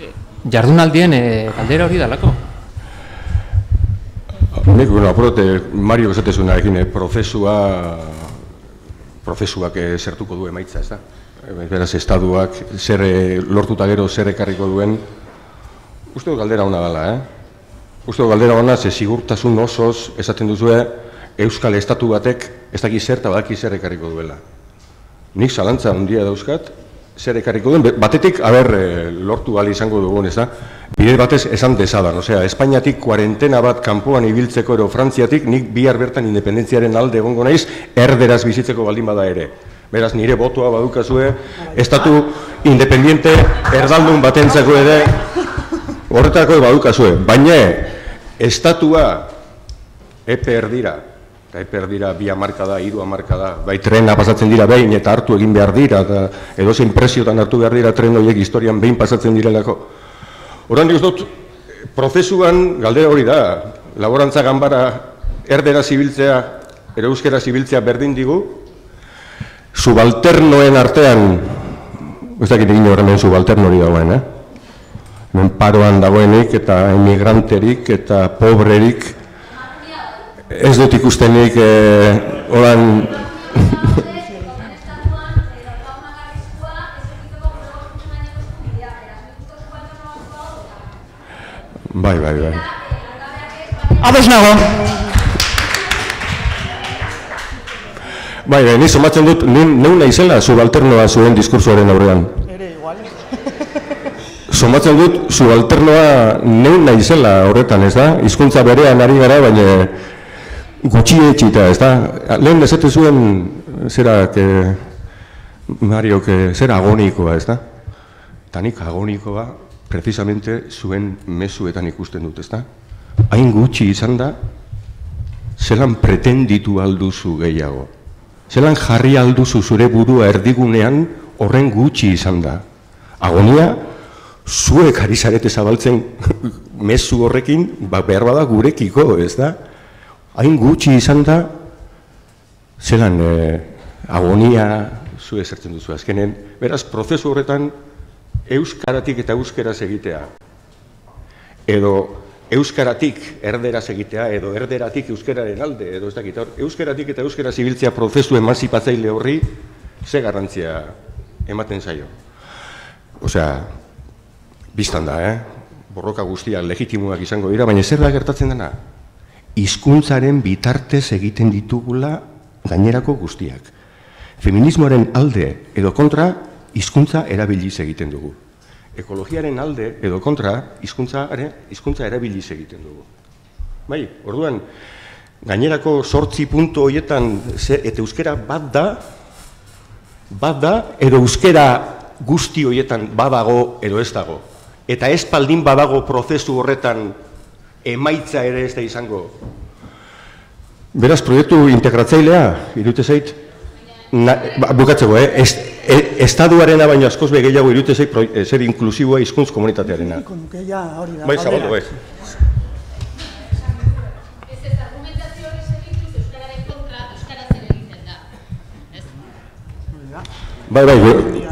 S2: E, jardunaldien e, galdera hori dalako.
S5: Nik, bueno, apurote, Mario esatezunarekin, eh, prozesua, prozesuak eh, zertuko du emaitza, ez da? Beraz, estaduak, zer lortuta gero zer ekarriko duen, uste dut galdera ona dela, eh? Uste dut galdera ona, ze sigurtasun osoz esaten duzue Euskal Estatu batek ez daki zer eta badaki zer ekarriko duela. Nik zalantza handia dauzkat, zer ekarriko duen, batetik, haber, e, lortu bali izango dugun, ez da? Bide batez esan dezadan, osea, Espainiatik kuarentena bat kanpoan ibiltzeko ero Frantziatik, nik bihar bertan independentziaren alde egongo naiz, erderaz bizitzeko baldin bada ere. Beraz, nire botoa badukazue, estatu independiente erdaldun batentzako ere, horretako badukazue. Baina, estatua epe erdira, eta epe erdira bi amarka da, hiru amarka da, bai trena pasatzen dira behin eta hartu egin behar dira, eta edozein presiotan hartu behar dira tren horiek historian behin pasatzen direlako. Horan nik dut, prozesuan galdera hori da, laborantza ganbara erdera zibiltzea, ere euskera zibiltzea berdin digu, subalternoen artean, ez dakit egin horremen subalterno hori dagoen, eh? Hemen paroan dagoenik eta emigranterik eta pobrerik ez dut ikustenik eh, oran Bai, bai, bai.
S4: Ados nago.
S5: Bai, bai, ni somatzen dut, neun naizela subalternoa zuen diskursoaren aurrean. Somatzen dut, subalternoa neun naizela horretan, ez da? Hizkuntza berean ari gara, baina gutxi etxita, ez da? Lehen esate zuen, zera, que, Mario, que zera agonikoa, ez da? Eta nik agonikoa, precisamente, zuen mezuetan ikusten dut, ez da? Hain gutxi izan da, zelan pretenditu alduzu gehiago. Zelan jarri alduzu zure burua erdigunean horren gutxi izan da. Agonia, zuek ari zarete zabaltzen mezu horrekin, ba, behar bada gurekiko, ez da? Hain gutxi izan da, zelan eh, agonia zu ezertzen duzu azkenen. Beraz, prozesu horretan, euskaratik eta euskeraz egitea. Edo, euskaratik erderaz egitea, edo erderatik euskararen alde, edo ez dakit, hor, euskaratik eta euskaraz ibiltzea prozesu emanzipatzaile horri, ze garrantzia ematen zaio. Osea, biztan da, eh? borroka guztiak legitimoak izango dira, baina zer da gertatzen dena? Hizkuntzaren bitartez egiten ditugula gainerako guztiak. Feminismoaren alde edo kontra, hizkuntza erabiliz egiten dugu ekologiaren alde edo kontra hizkuntza hizkuntza erabiliz egiten dugu. Bai, orduan gainerako 8 puntu hoietan eta euskera bat da bat da edo euskera guzti hoietan badago edo ez dago. Eta ez paldin badago prozesu horretan emaitza ere ez da izango. Beraz, proiektu integratzailea, irute zait, na, ba, bukatzeko, eh? Ez, e, estaduarena baino askoz be gehiago irute zei e, zer inklusiboa hizkuntz komunitatearena. Bai, zabaldu, bai. Bai, bai,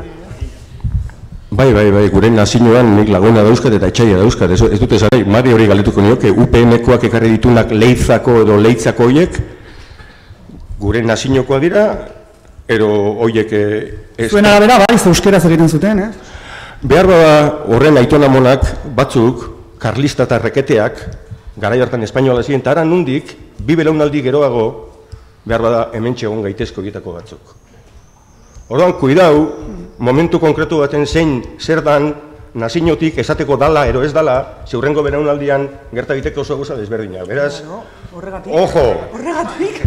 S5: bai, bai, bai, gure nazioan nik laguna dauzkat eta etxaila dauzkat, ez, ez dute zarai, Mari hori galetuko nioke, UPM-koak ekarri ditunak leitzako edo leitzako horiek, gure naziokoa dira, ero hoiek
S4: ez Zuen arabera bai euskeraz egiten zuten, eh?
S5: Behar bada horren aitona monak batzuk karlista eta reketeak garai hartan espainola ziren eta nundik bi belaunaldi geroago behar bada hementxe egon gaitezko egitako batzuk. Orduan, kuidau, momentu konkretu baten zein zer dan nazinotik esateko dala ero ez dala, zeurrengo belaunaldian gerta egiteko oso guza desberdina. Beraz,
S4: horregatik.
S5: Ojo.
S4: Horregatik.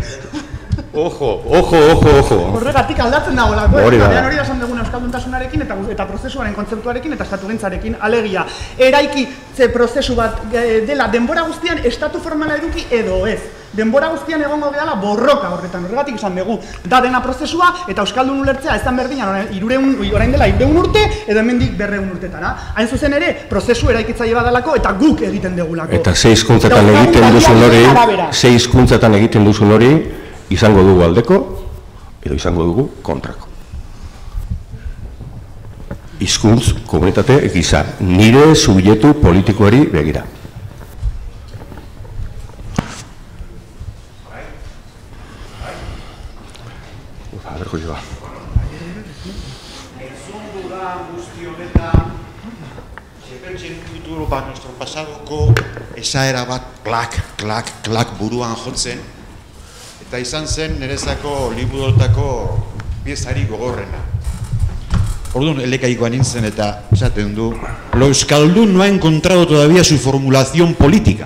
S5: Ojo, ojo, ojo, ojo.
S4: Horregatik aldatzen dago lako,
S5: hori da.
S4: hori da esan duguna euskalduntasunarekin eta eta prozesuaren kontzeptuarekin eta estatugintzarekin alegia. Eraiki ze prozesu bat dela denbora guztian estatu formala eduki edo ez. Denbora guztian egongo gehala borroka horretan, horregatik esan dugu. Da dena prozesua eta euskaldun ulertzea ez da berdina, irureun, orain dela irureun urte edo hemendik berreun urtetara. Hain zuzen ere, prozesu eraikitzaile badalako eta guk egiten degulako.
S5: Eta ze hizkuntzatan egiten duzun hori, ze hizkuntzatan egiten duzun hori, izango dugu aldeko edo izango dugu kontrako. Hizkuntz komunitate gisa nire subjetu politikoari begira. A ver, joio. Ezundu da guzti honetan
S7: ulertzen futuro bat nuestro pasadoko esaera bat klak, klak, klak buruan jotzen eta izan zen nerezako liburotako piezari gogorrena. Orduan, elekaikoan nintzen eta esaten du, lo euskaldun no ha encontrado todavía su formulación política.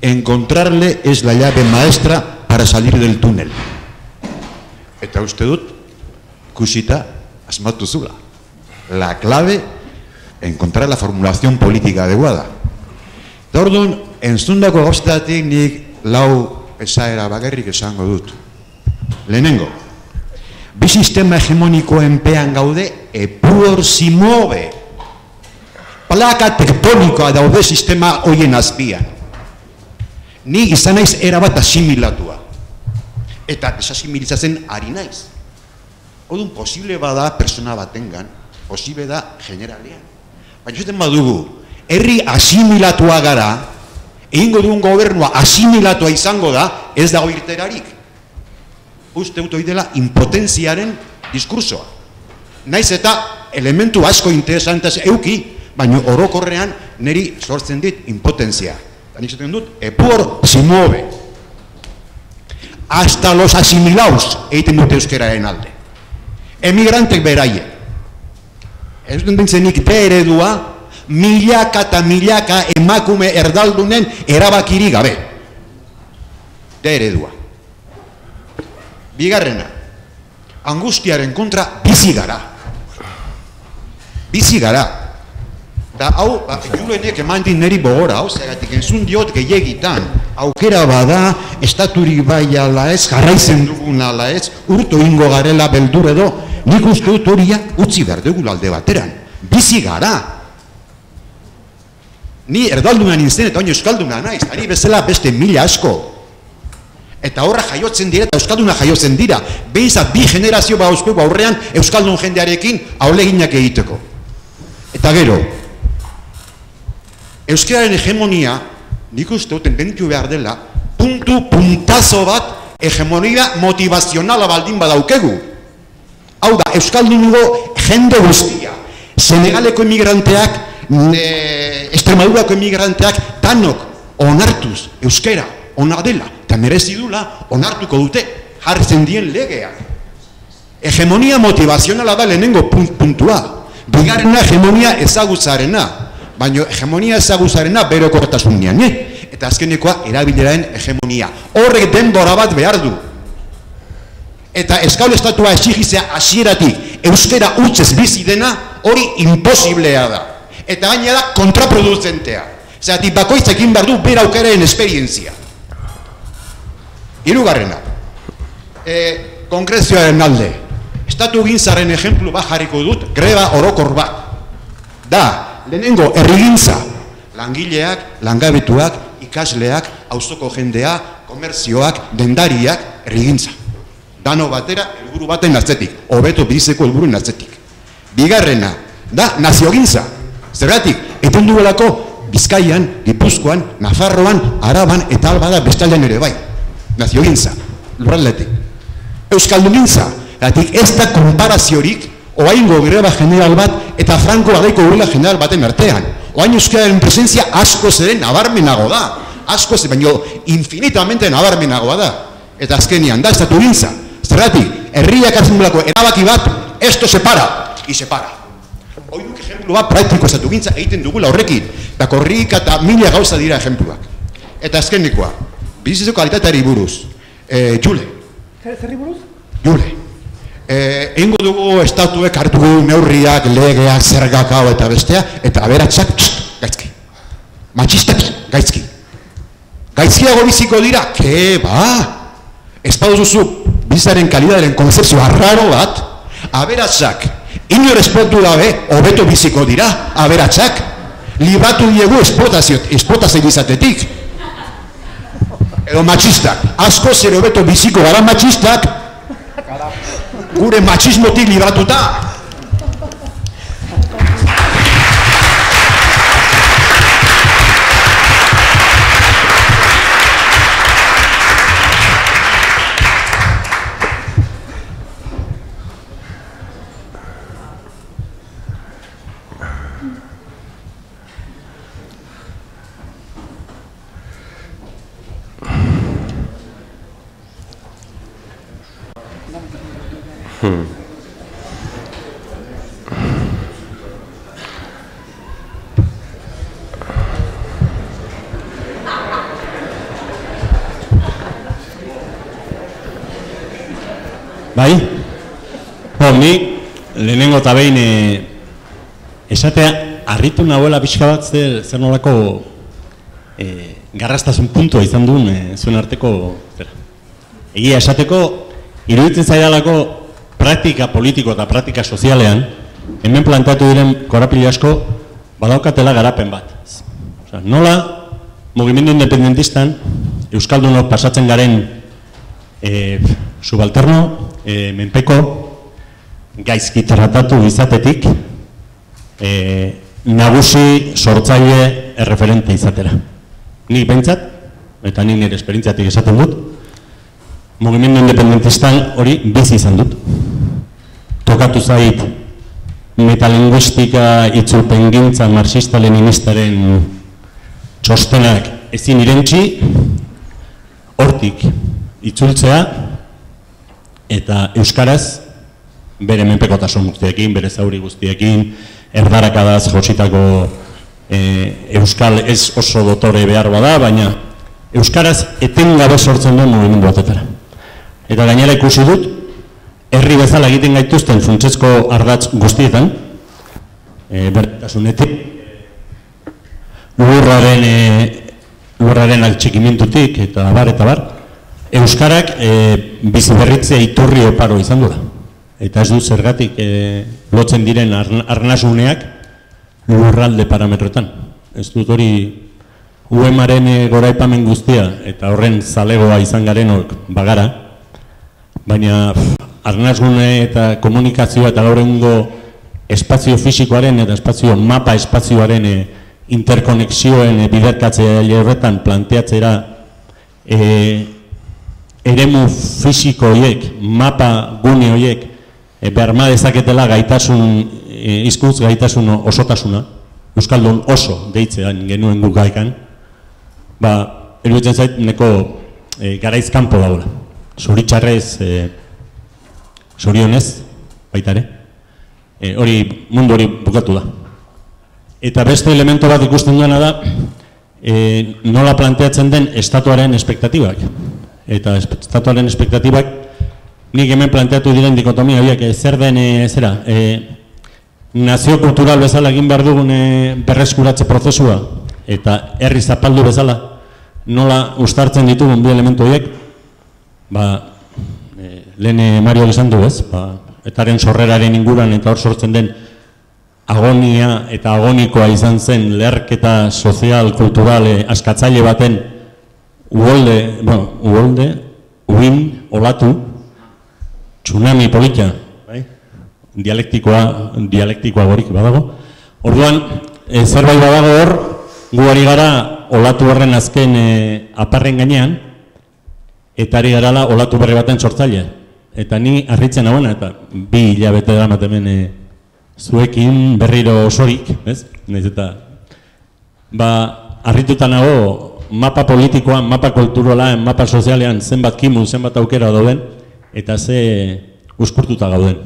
S7: Encontrarle es la llave maestra para salir del túnel. Eta uste dut, kusita, asmatu zula. La clave, encontrar la formulación política adecuada. Eta orduan, entzundako gauztatik nik lau esaera bagerrik esango dut. Lehenengo, bi sistema hegemonikoen pean gaude, epur simobe. Plaka tektonikoa daude sistema hoien azpian. Ni izan naiz erabat asimilatua. Eta desasimilizatzen ari naiz. Odun posible bada persona batengan, posible da generalean. Baina zuten badugu, herri asimilatua gara, egingo duen gobernua asimilatua izango da, ez dago irterarik. Uste dut dela impotentziaren diskursoa. Naiz eta elementu asko interesantaz euki, baina orokorrean niri sortzen dit impotentzia. Nik zaten dut, epur si mueve. Hasta los asimilaus egiten dute euskeraren alde. Emigrantek beraie. Ez dut bintzenik de eredua, milaka eta milaka emakume erdaldunen erabakiri gabe. De eredua. Bigarrena, angustiaren kontra bizi gara. Bizi gara. Da hau, ba, julenek eman din neri bogora, hau zeratik entzun diot gehiagitan, aukera bada, estaturik bai ala ez, jarraizen dugun ala ez, urto ingo garela beldur edo, nik uste dut horia utzi behar dugu alde bateran. Bizi gara. Ni erdalduna nintzen eta oin euskalduna naiz, ari bezala beste mila asko. Eta horra jaiotzen dira eta euskalduna jaiotzen dira. Behinzat bi generazio ba aurrean euskaldun jendearekin auleginak egiteko. Eta gero, euskararen hegemonia, nik uste duten bentu behar dela, puntu puntazo bat hegemonia motivazionala baldin badaukegu. Hau da, euskaldungo jende guztia, Senegaleko emigranteak, e, Extremadurako emigranteak, danok onartuz, euskera, ona dela, eta merezi dula, onartuko dute, jartzen dien legea. Hegemonia motivazionala da lehenengo punt, puntua. Bigarrena hegemonia ezagutzarena, baina hegemonia ezagutzarena bero kortasunian, eh? Eta azkenekoa erabileraen hegemonia. Horrek denbora bat behar du. Eta eskaul estatua esigizea hasieratik euskera utzez bizi dena, hori imposiblea da. Eta gaina da kontraproduzentea. Zeratik bakoitzekin behar du bera esperientzia. Hirugarrena. E, konkrezioaren alde. Estatu gintzaren ejemplu bat jarriko dut, greba orokor bat. Da, lehenengo herrigintza. Langileak, langabetuak, ikasleak, auzoko jendea, komerzioak, dendariak, herrigintza. Dano batera, helburu baten atzetik. Hobeto biziko helburuen atzetik. Bigarrena, da, naziogintza. Zergatik, eten duelako Bizkaian, Gipuzkoan, Nafarroan, Araban eta albada bestaldean ere bai. Naziogintza, lurraldetik. Euskaldunintza, gatik ez da konparaziorik oaingo greba general bat eta Franco badaiko urla general baten artean. Oain euskararen presentzia asko zeren nabarmenago da. Asko zer, baino infinitamente nabarmenagoa da. Eta azkenian, da, estatu gintza. Zergatik, herriak hartzen dulako erabaki bat, esto se para, y se para. Hoi duk ejemplu bat praktiko estatu gintza egiten dugula horrekin. Eta korrika eta mila gauza dira ejempluak. Eta azkenikoa, bizitzeko kalitateari buruz. E, Jule.
S4: Zerri buruz?
S7: Jule. E, Eingo dugu estatuek hartu neurriak, legeak, zergak hau eta bestea, eta aberatsak, gaizki. Matxistak, gaizki. Gaizkiago biziko dira, ke ba? Ez duzu bizaren kalidaren konzepzioa raro bat, aberatsak, inor espotu dabe, hobeto biziko dira, aberatsak, libratu diegu esplotazio izatetik. Edo matxistak, asko zer hobeto biziko gara matxistak, gure matxismotik libratuta.
S8: Eta behin e, esatea harritu nahuela pixka bat zer, zer nolako e, garrastasun puntua izan duen e, zuen arteko zera. Egia esateko iruditzen zaidalako praktika politiko eta praktika sozialean hemen planteatu diren korapili asko badaukatela garapen bat. Osa, nola mugimendu independentistan Euskaldunok pasatzen garen e, subalterno, e, menpeko, gaizki tratatu izatetik, e, nagusi sortzaile erreferente izatera. Nik bentsat, eta nik nire esperientziatik esaten dut, mugimendu independentistan hori bizi izan dut. Tokatu zait metalinguistika itzulpen gintza marxista-leninistaren txostenak ezin irentzi, hortik itzultzea eta euskaraz bere menpekotasun guztiekin, bere zauri guztiekin, erdarakadaz jositako e, euskal ez oso dotore behar bada, baina euskaraz etengabe sortzen duen mugimendu batetara. Eta gainera ikusi dut, herri bezala egiten gaituzten funtsezko ardatz guztietan, e, bertasunetik, lurraren, e, lurraren altxikimentutik eta bar eta bar, Euskarak e, bizi berritzea iturri oparo izan du da. Eta ez du zergatik e, lotzen diren arnasuneak lurralde parametroetan. Ez dut hori UEMaren e, goraipamen guztia eta horren zalegoa izan garenok bagara, baina arnasune eta komunikazioa eta gaur espazio fisikoaren eta espazio mapa espazioaren e, interkonexioen e, biderkatzea horretan planteatzera e, eremu fisiko horiek, mapa gune horiek, e, berma dezaketela gaitasun, e, izkuntz gaitasun osotasuna, Euskaldun oso deitzean genuen guk gaikan, ba, eruditzen zait, neko e, garaizkampo daula. Zoritxarrez, e, zorionez, baita ere, e, hori mundu hori bukatu da. Eta beste elemento bat ikusten duena da, e, nola planteatzen den estatuaren espektatibak eta estatuaren espektatibak nik hemen planteatu diren dikotomia horiek eh, zer den e, zera e, nazio kultural bezala egin behar dugun e, berreskuratze prozesua eta herri zapaldu bezala nola ustartzen ditugun bi elementu horiek ba e, lehen Mario esan du ez? Ba, etaren sorreraren inguran eta hor sortzen den agonia eta agonikoa izan zen leherketa sozial, kultural, askatzaile baten uolde, bueno, uolde, uin, olatu, tsunami polita, bai? dialektikoa, dialektikoa gorik badago. Orduan, e, zerbait badago hor, gu ari gara olatu horren azken e, aparren gainean, eta ari garala olatu berri baten sortzaile. Eta ni harritzen hauena, eta bi hilabete da hemen e, zuekin berriro osorik, ez? Naiz eta, ba, harrituta nago mapa politikoan, mapa kulturalean, mapa sozialean zenbat kimu, zenbat aukera dauden eta ze uskurtuta gauden.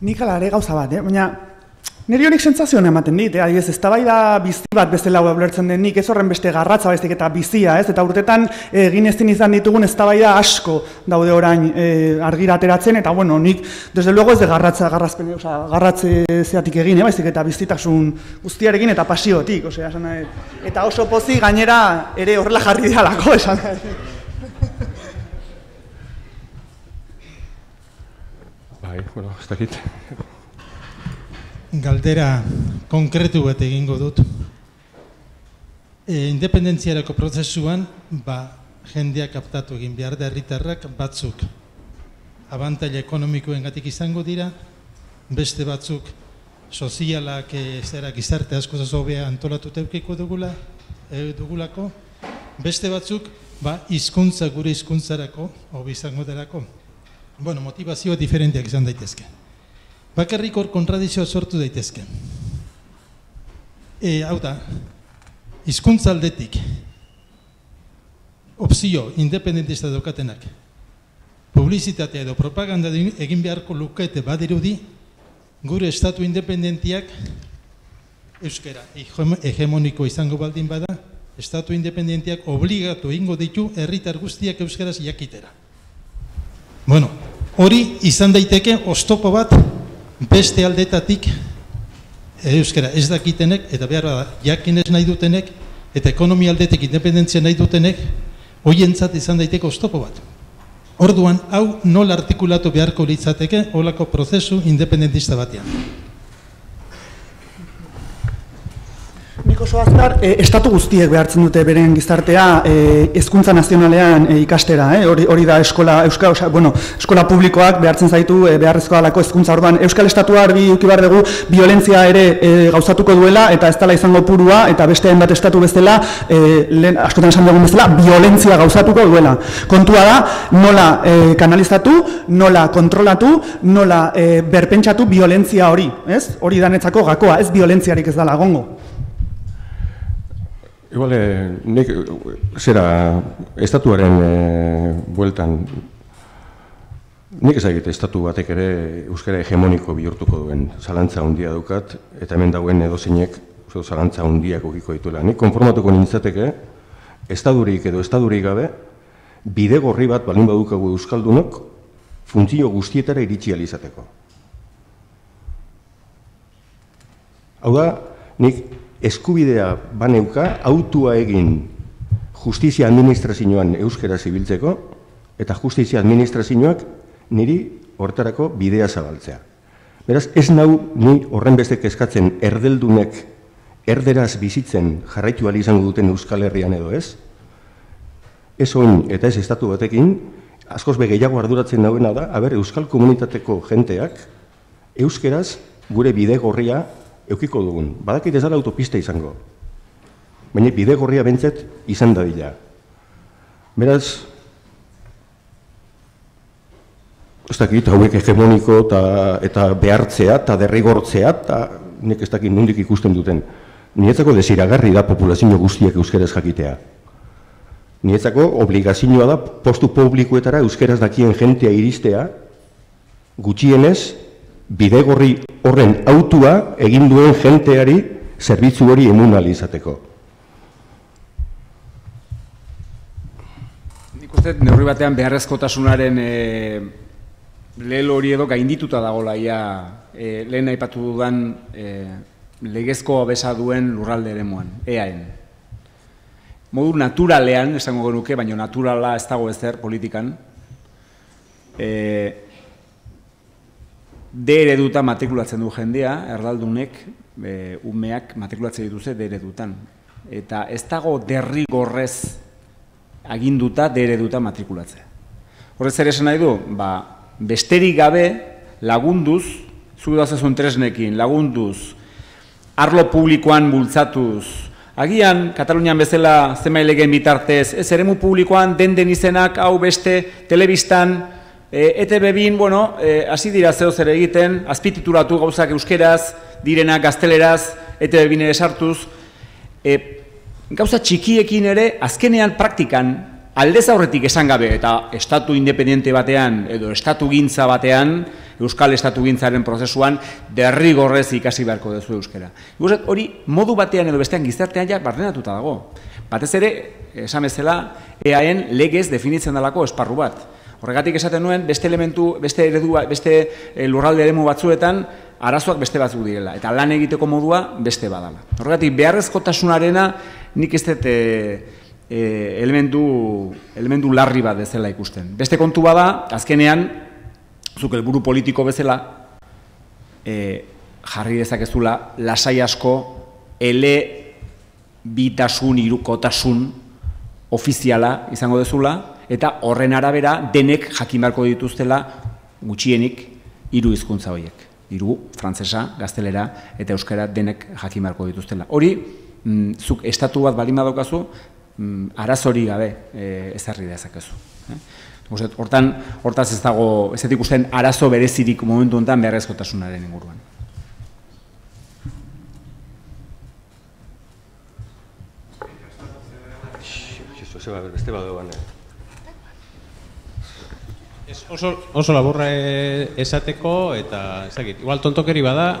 S4: Nik ala ere gauza bat, eh? baina Neri honik sentzazioan ematen dit, eh? adibidez, ez da bizi bat bezala ulertzen denik, ez horren beste garratza baizik eta bizia, ez? Eta urtetan egin ezin izan ditugun ez da asko daude orain e, argira ateratzen, eta bueno, nik, desde luego ez de garratza, garrazpen, oza, garratze zeatik egin, eh? baizik eta bizitasun guztiarekin eta pasiotik, osea, esan eta oso pozi gainera ere horrela jarri dialako, esan
S5: Bai, bueno, ez dakit
S9: galdera konkretu bat egingo dut. E, independentziarako prozesuan, ba, jendeak kaptatu egin behar da herritarrak batzuk abantaila ekonomikoen gatik izango dira, beste batzuk sozialak e, zera gizarte asko zazobea antolatu teukiko dugula, e, dugulako, beste batzuk ba, izkuntza gure izkuntzarako, hobi izango derako. Bueno, motivazioa diferenteak izan daitezke bakarrik hor kontradizioa sortu daitezke. E, hau da, izkuntza aldetik, opzio independentista daukatenak, publizitatea edo propaganda egin beharko lukete badirudi, gure estatu independentiak euskara hegem- hegemoniko izango baldin bada, estatu independientiak obligatu egingo ditu herritar guztiak euskaraz jakitera. Bueno, hori izan daiteke oztopo bat beste aldetatik euskara ez dakitenek eta behar da jakinez nahi dutenek eta ekonomia aldetik independentzia nahi dutenek hoientzat izan daiteke oztopo bat. Orduan, hau nola artikulatu beharko litzateke olako prozesu independentista batean.
S4: Oso azkar, e, estatu guztiek behartzen dute beren gizartea e, hezkuntza nazionalean e, ikastera, eh? hori, hori da eskola, euska, osa, bueno, eskola publikoak behartzen zaitu e, beharrezkoa alako hezkuntza orduan. Euskal Estatua argi uki behar dugu violentzia ere e, gauzatuko duela eta ez dela izango purua eta beste hainbat estatu bezala, e, lehen, askotan esan dugun bezala, violentzia gauzatuko duela. Kontua da, nola e, kanalizatu, nola kontrolatu, nola e, berpentsatu violentzia hori, ez? Hori danetzako gakoa, ez violentziarik ez dela gongo.
S5: Igual, eh, nik, eh, zera, estatuaren eh, bueltan, nik ezagite estatu batek ere euskara hegemoniko bihurtuko duen zalantza handia daukat, eta hemen dauen edozeinek oso zalantza handiak ukiko dituela. Nik konformatuko nintzateke, estadurik edo estadurik gabe, bide gorri bat balin badukagu euskaldunok, funtzio guztietara iritsi alizateko. Hau da, nik eskubidea baneuka, autua egin justizia administrazioan euskera zibiltzeko, eta justizia administrazioak niri hortarako bidea zabaltzea. Beraz, ez nau ni horren beste kezkatzen erdeldunek erderaz bizitzen jarraitu ahal izango duten Euskal Herrian edo ez? Ez oin eta ez estatu batekin, askoz be gehiago arduratzen dauena da, aber, Euskal Komunitateko jenteak euskeraz gure bide gorria eukiko dugun. Badakit ez dara autopista izango. Baina bide gorria bentzet izan dadila. Beraz, ez dakit, hauek hegemoniko eta, eta behartzea eta derrigortzea eta nik ez dakit nondik ikusten duten. Nietzako desiragarri da populazio guztiak euskeraz jakitea. Nietzako obligazioa da postu publikoetara euskeraz dakien jentea iristea, gutxienez, bidegorri horren autua egin duen jenteari zerbitzu hori emun izateko.
S1: Nik uste neurri batean beharrezkotasunaren e, lehel hori edo gaindituta dagoela ia e, lehen aipatu dudan e, legezko besa duen lurralde eremuan, eaen. Modu naturalean, esango genuke, baina naturala ez dago ezer politikan, e, D ereduta matrikulatzen du jendea, erdaldunek, e, umeak matrikulatzen dituzte D eredutan. Eta ez dago derrigorrez aginduta D ereduta matrikulatzea. Horrez ere esan nahi du, ba, besterik gabe lagunduz, zu dazazun tresnekin, lagunduz, arlo publikoan bultzatuz, agian, Katalunian bezala zemailegen bitartez, ez eremu publikoan den den izenak hau beste telebistan, E, ETB bin, bueno, e, hasi dira zeo zer egiten, azpititulatu gauzak euskeraz, direnak gazteleraz, ETB bin ere sartuz. E, gauza txikiekin ere, azkenean praktikan, aldez aurretik esan gabe, eta estatu independiente batean, edo estatu gintza batean, Euskal Estatu gintzaren prozesuan, derrigorrez ikasi beharko duzu euskera. Guzet, hori modu batean edo bestean gizartean ja barrenatuta dago. Batez ere, esan bezala, EAen legez definitzen dalako esparru bat. Horregatik esaten nuen, beste elementu, beste eredu, beste e, lurralde eremu batzuetan, arazoak beste batzuk direla, eta lan egiteko modua beste badala. Horregatik, beharrezkotasunarena nik ez dut e, elementu, elementu larri bat dezela ikusten. Beste kontu bada, azkenean, zuk helburu politiko bezala, e, jarri dezakezula, lasai asko, ele bitasun, irukotasun, ofiziala izango dezula, eta horren arabera denek jakin beharko dituztela gutxienik hiru hizkuntza horiek. Hiru frantsesa, gaztelera eta euskara denek jakin beharko dituztela. Hori, mm, zuk estatu bat balin badaukazu, mm, arazori gabe e, ezarri dezakezu. Eh? hortan, hortaz ez dago, ez ikusten arazo berezirik momentu honetan beharrezkotasunaren inguruan.
S5: Beste badoan,
S10: Ez oso, oso laburra esateko eta ezagit, igual tontokeri bada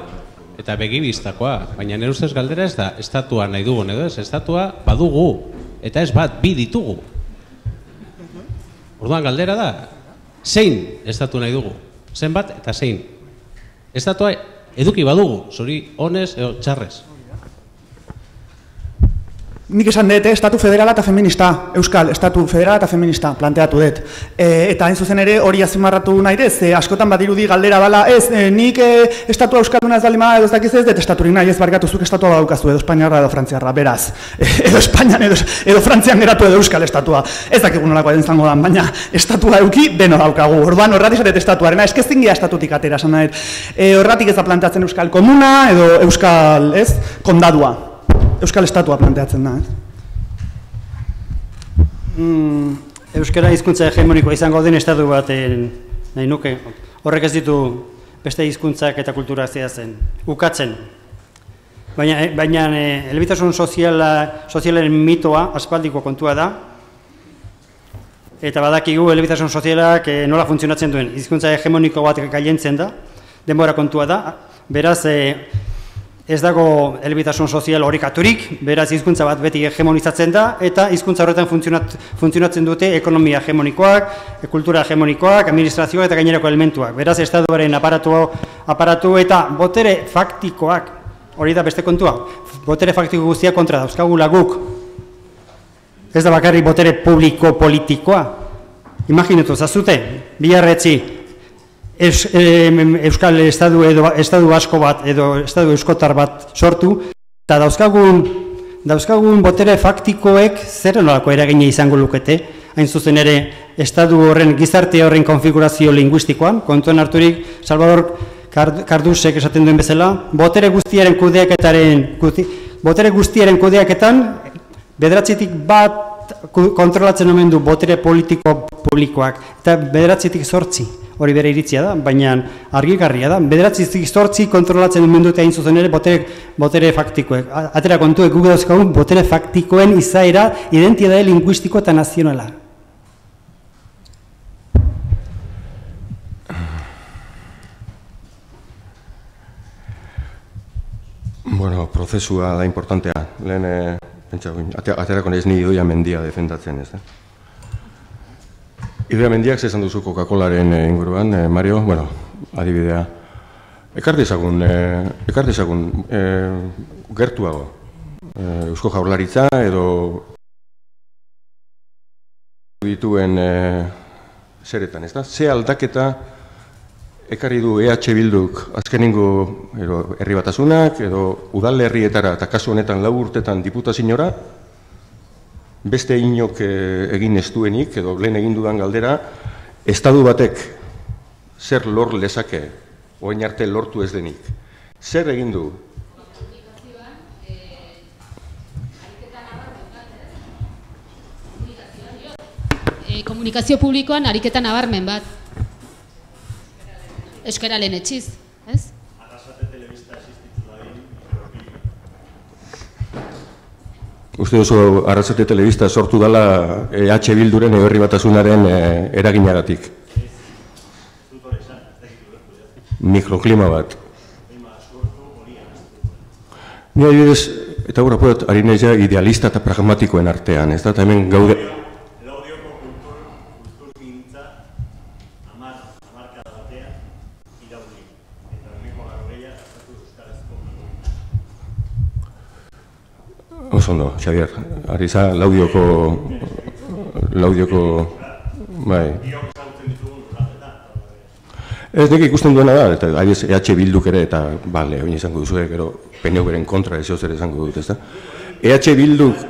S10: eta begibistakoa, baina nire ustez galdera ez da, estatua nahi dugu, edo ez, estatua badugu, eta ez bat, bi ditugu. Orduan galdera da, zein estatu nahi dugu, zenbat eta zein. Estatua eduki badugu, zuri honez edo txarrez.
S4: Nik esan dut, eh, estatu federala eta feminista, euskal, estatu federala eta feminista, planteatu dut. E, eta hain zuzen ere hori azimarratu nahi dez, e, askotan badirudi galdera bala, ez, e, nik e, estatua euskalduna ez dalima edo ez dakiz ez, dut estaturik nahi ez barkatu zuk estatua badaukazu edo Espainiarra edo Frantziarra, beraz. E, edo Espainian edo, edo Frantzian geratu edo euskal estatua. Ez dakigun nolako den zango dan, baina estatua euki deno daukagu. Orduan horretik zaret estatuarena, eskezin gira estatutik atera, esan nahi. E, horretik ez da planteatzen euskal komuna edo euskal, ez, kondadua. Euskal Estatua planteatzen da, ez?
S3: Mm, Euskara hizkuntza hegemonikoa izango den estatu bat nahi nuke. Horrek ez ditu beste hizkuntzak eta kultura zen. Ukatzen. Baina, eh, baina e, elbitasun soziala, sozialen mitoa aspaldiko kontua da. Eta badakigu elbitasun sozialak e, nola funtzionatzen duen. Hizkuntza hegemoniko bat gailentzen da. Denbora kontua da. Beraz, e, ez dago elbitasun sozial horikaturik, beraz hizkuntza bat beti hegemonizatzen da, eta hizkuntza horretan funtzionat, funtzionatzen dute ekonomia hegemonikoak, kultura hegemonikoak, administrazioa eta gainerako elementuak. Beraz, estaduaren aparatu, aparatu eta botere faktikoak, hori da beste kontua, botere faktiko guztia kontra dauzkagu laguk. Ez da bakarrik botere publiko politikoa. Imaginatu, zazute, biharretzi, es, Euskal Estadu edo Estadu asko bat edo Estadu Euskotar bat sortu. Eta dauzkagun dauzkagun botere faktikoek zer nolako eragina izango lukete? Hain zuzen ere Estadu horren gizarte horren konfigurazio linguistikoan kontuan harturik Salvador Kardusek esaten duen bezala botere guztiaren kudeaketaren botere guztiaren kudeaketan bederatzitik bat kontrolatzen omen du botere politiko publikoak. Eta bederatzitik sortzi hori bere iritzia da, baina argigarria da. Bederatzi zortzi kontrolatzen duen dute hain zuzen ere botere, botere faktikoek. Atera kontuek gugu dauzkagun botere faktikoen izaera identitate linguistiko eta nazionala.
S5: Bueno, prozesua da importantea. Lehen, eh, pentsa, aterako nahiz ni doia mendia defendatzen, ez da? Idea mendiak zezan duzu Coca-Colaren eh, inguruan, eh, Mario, bueno, adibidea. Ekar dezagun, eh, ekar dezagun eh, gertuago, eh, Eusko Jaurlaritza edo dituen eh, zeretan, ez da? Ze aldaketa ekarri du EH Bilduk azkeningo edo, herri batasunak edo udal herrietara eta kasu honetan lau urtetan diputazinora, beste inok eh, egin ez duenik, edo lehen egin dudan galdera, estadu batek zer lor lezake, oain arte lortu ez denik. Zer egin du?
S11: E, komunikazio publikoan ariketan nabarmen bat. Euskara lehen etxiz, ez?
S5: Uste duzu arrazate telebista sortu dela EH Bilduren eberri batasunaren e, eraginagatik. Mikroklima bat. Ni adibidez, eta gura poet, ari idealista eta pragmatikoen artean, ez da, eta hemen gaude... Oso ondo, Xavier. Ariza, laudioko... Laudioko... Bai. Ez nik ikusten duena da, eta ari EH Bilduk ere, eta bale, oin izango duzu, gero PNV-ren kontra ez ere izango dut, ez da? EH Bilduk...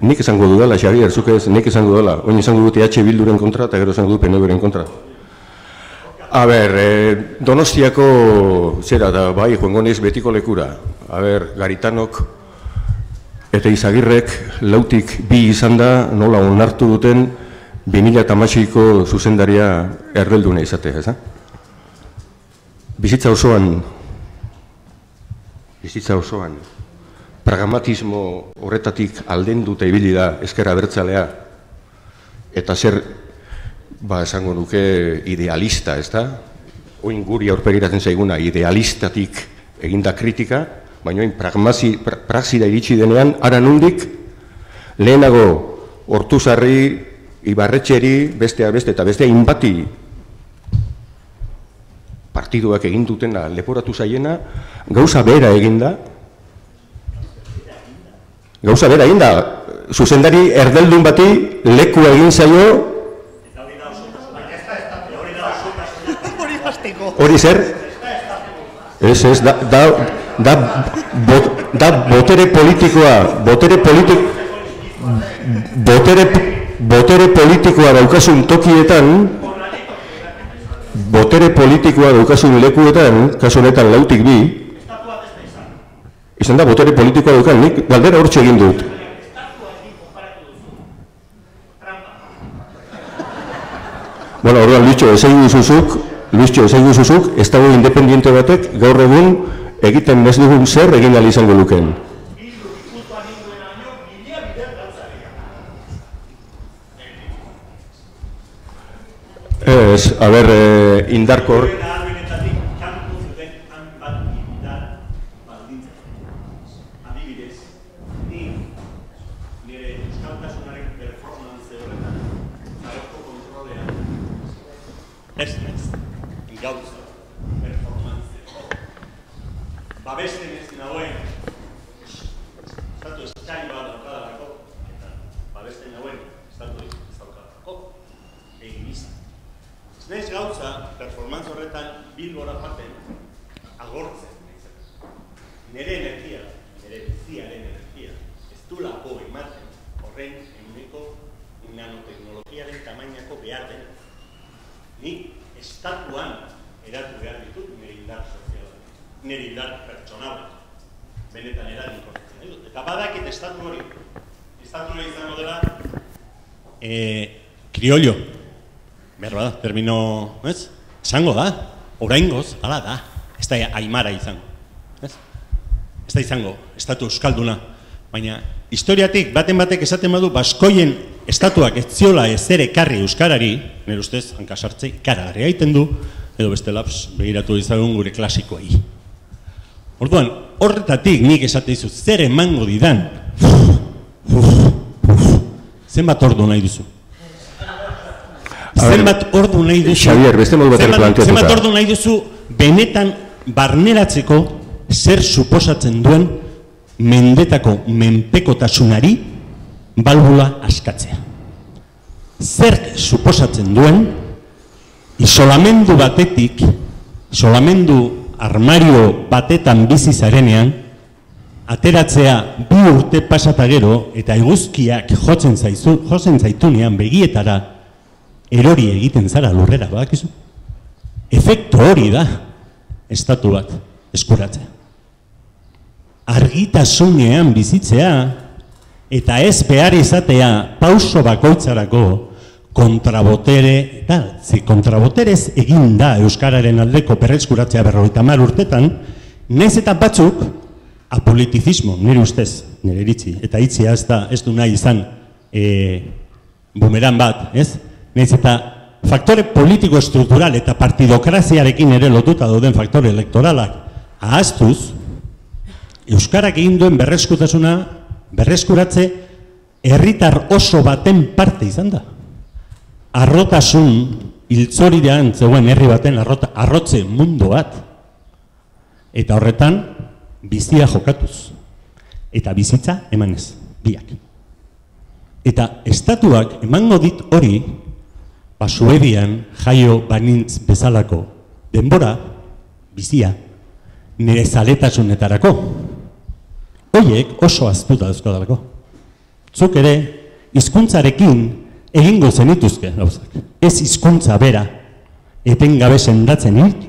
S5: Nik esango dudala, Xavier, zuke ez, nik esango dudala, oin izango dut EH Bilduren kontra, eta gero esango dut PNV-ren kontra. A ber, e, donostiako zera da, bai, joan betiko lekura. A ber, garitanok eta izagirrek lautik bi izan da, nola onartu duten 2008ko zuzendaria erbelduna izate, ez Bizitza osoan, bizitza osoan, pragmatismo horretatik alden dute ibili da eskera bertzalea, eta zer ba, esango nuke idealista, ez da? oin guri aurpegiratzen zaiguna idealistatik eginda kritika, baina oin pragmazi, pra, praxira iritsi denean, ara nundik, lehenago hortuzarri, ibarretxeri, bestea beste eta bestea inbati partiduak egin dutena leporatu zaiena, gauza bera eginda, gauza bera eginda, zuzendari erdeldun bati leku egin zaio hori zer? Ez, ez, da, da, da, bot, da botere politikoa, botere politik, botere, botere politikoa daukasun tokietan, botere politikoa daukasun lekuetan, kasu honetan lautik bi, izan da botere politikoa daukan, nik galdera hortxe egin dut. Bueno, orduan, Luitxo, ez egin zuzuk, Luitxo, ez egin zuzuk, ez dago independiente batek gaur egun egiten bez dugun zer egin ahal izango lukeen. Ez, a ber, eh, indarkor...
S8: Ez, ez, gauza, performantzeko. Babesten ez nagoen, estatu eskain bat daukadalako, eta babesten nagoen, estatu ez daukadalako, egin izan. Ez nahiz gauza, performantz horretan bilbora jaten, agortzen. Nere energia, nere biziaren energia, ez du lako ematen horren eguneko nanoteknologiaren tamainako behar dena. Ni estatuan eratu behar ditut nire indar soziala, nire indar pertsonala. Benetan dut. Eta badakit estatu hori, estatu hori izango dela, e, kriollo, behar bada, termino, ez? Esango da, oraingoz, hala da, ez da aimara izango, ez? Ez da izango, estatu euskalduna, baina historiatik baten batek esaten badu baskoien estatuak ez ziola ez ere karri euskarari, nire ustez, hankasartzei, karagarria egiten du, edo beste laps begiratu izagun gure klasikoei. Orduan, horretatik nik esate dizu, zer emango didan, zenbat ordu nahi duzu? Zenbat ordu nahi duzu?
S5: Xavier, beste modu batean
S8: zenbat,
S5: planteatuta.
S8: zenbat ordu nahi duzu benetan barneratzeko zer suposatzen duen mendetako menpekotasunari balbula askatzea. Zer suposatzen duen isolamendu batetik, isolamendu armario batetan bizi zarenean, ateratzea bi urte pasata gero eta eguzkiak jotzen zaizu, jotzen zaitunean begietara erori egiten zara lurrera, badakizu? Efektu hori da estatu bat eskuratzea. Argitasunean bizitzea eta ez behar izatea pauso bakoitzarako kontrabotere, eta zi kontraboterez egin da Euskararen aldeko perreskuratzea berroita mar urtetan, naiz eta batzuk apolitizismo, nire ustez, nire iritzi, eta itzia ez, da, ez du nahi izan e, bumeran bat, ez? Naiz eta faktore politiko-estruktural eta partidokraziarekin ere lotuta dauden faktore elektoralak ahaztuz, Euskarak egin duen berreskutasuna, berreskuratze, herritar oso baten parte izan da. Arrotasun, hiltzoridean zegoen herri baten arrota, arrotze mundu bat. Eta horretan, bizia jokatuz. Eta bizitza emanez, biak. Eta estatuak emango dit hori, ba Suedian jaio banintz bezalako denbora, bizia, nire zaletasunetarako. Hoiek oso aztuta dauzkodalako. Zuk ere, hizkuntzarekin egingo zenituzke gauzak. Ez hizkuntza bera, etengabe sendatzen hik.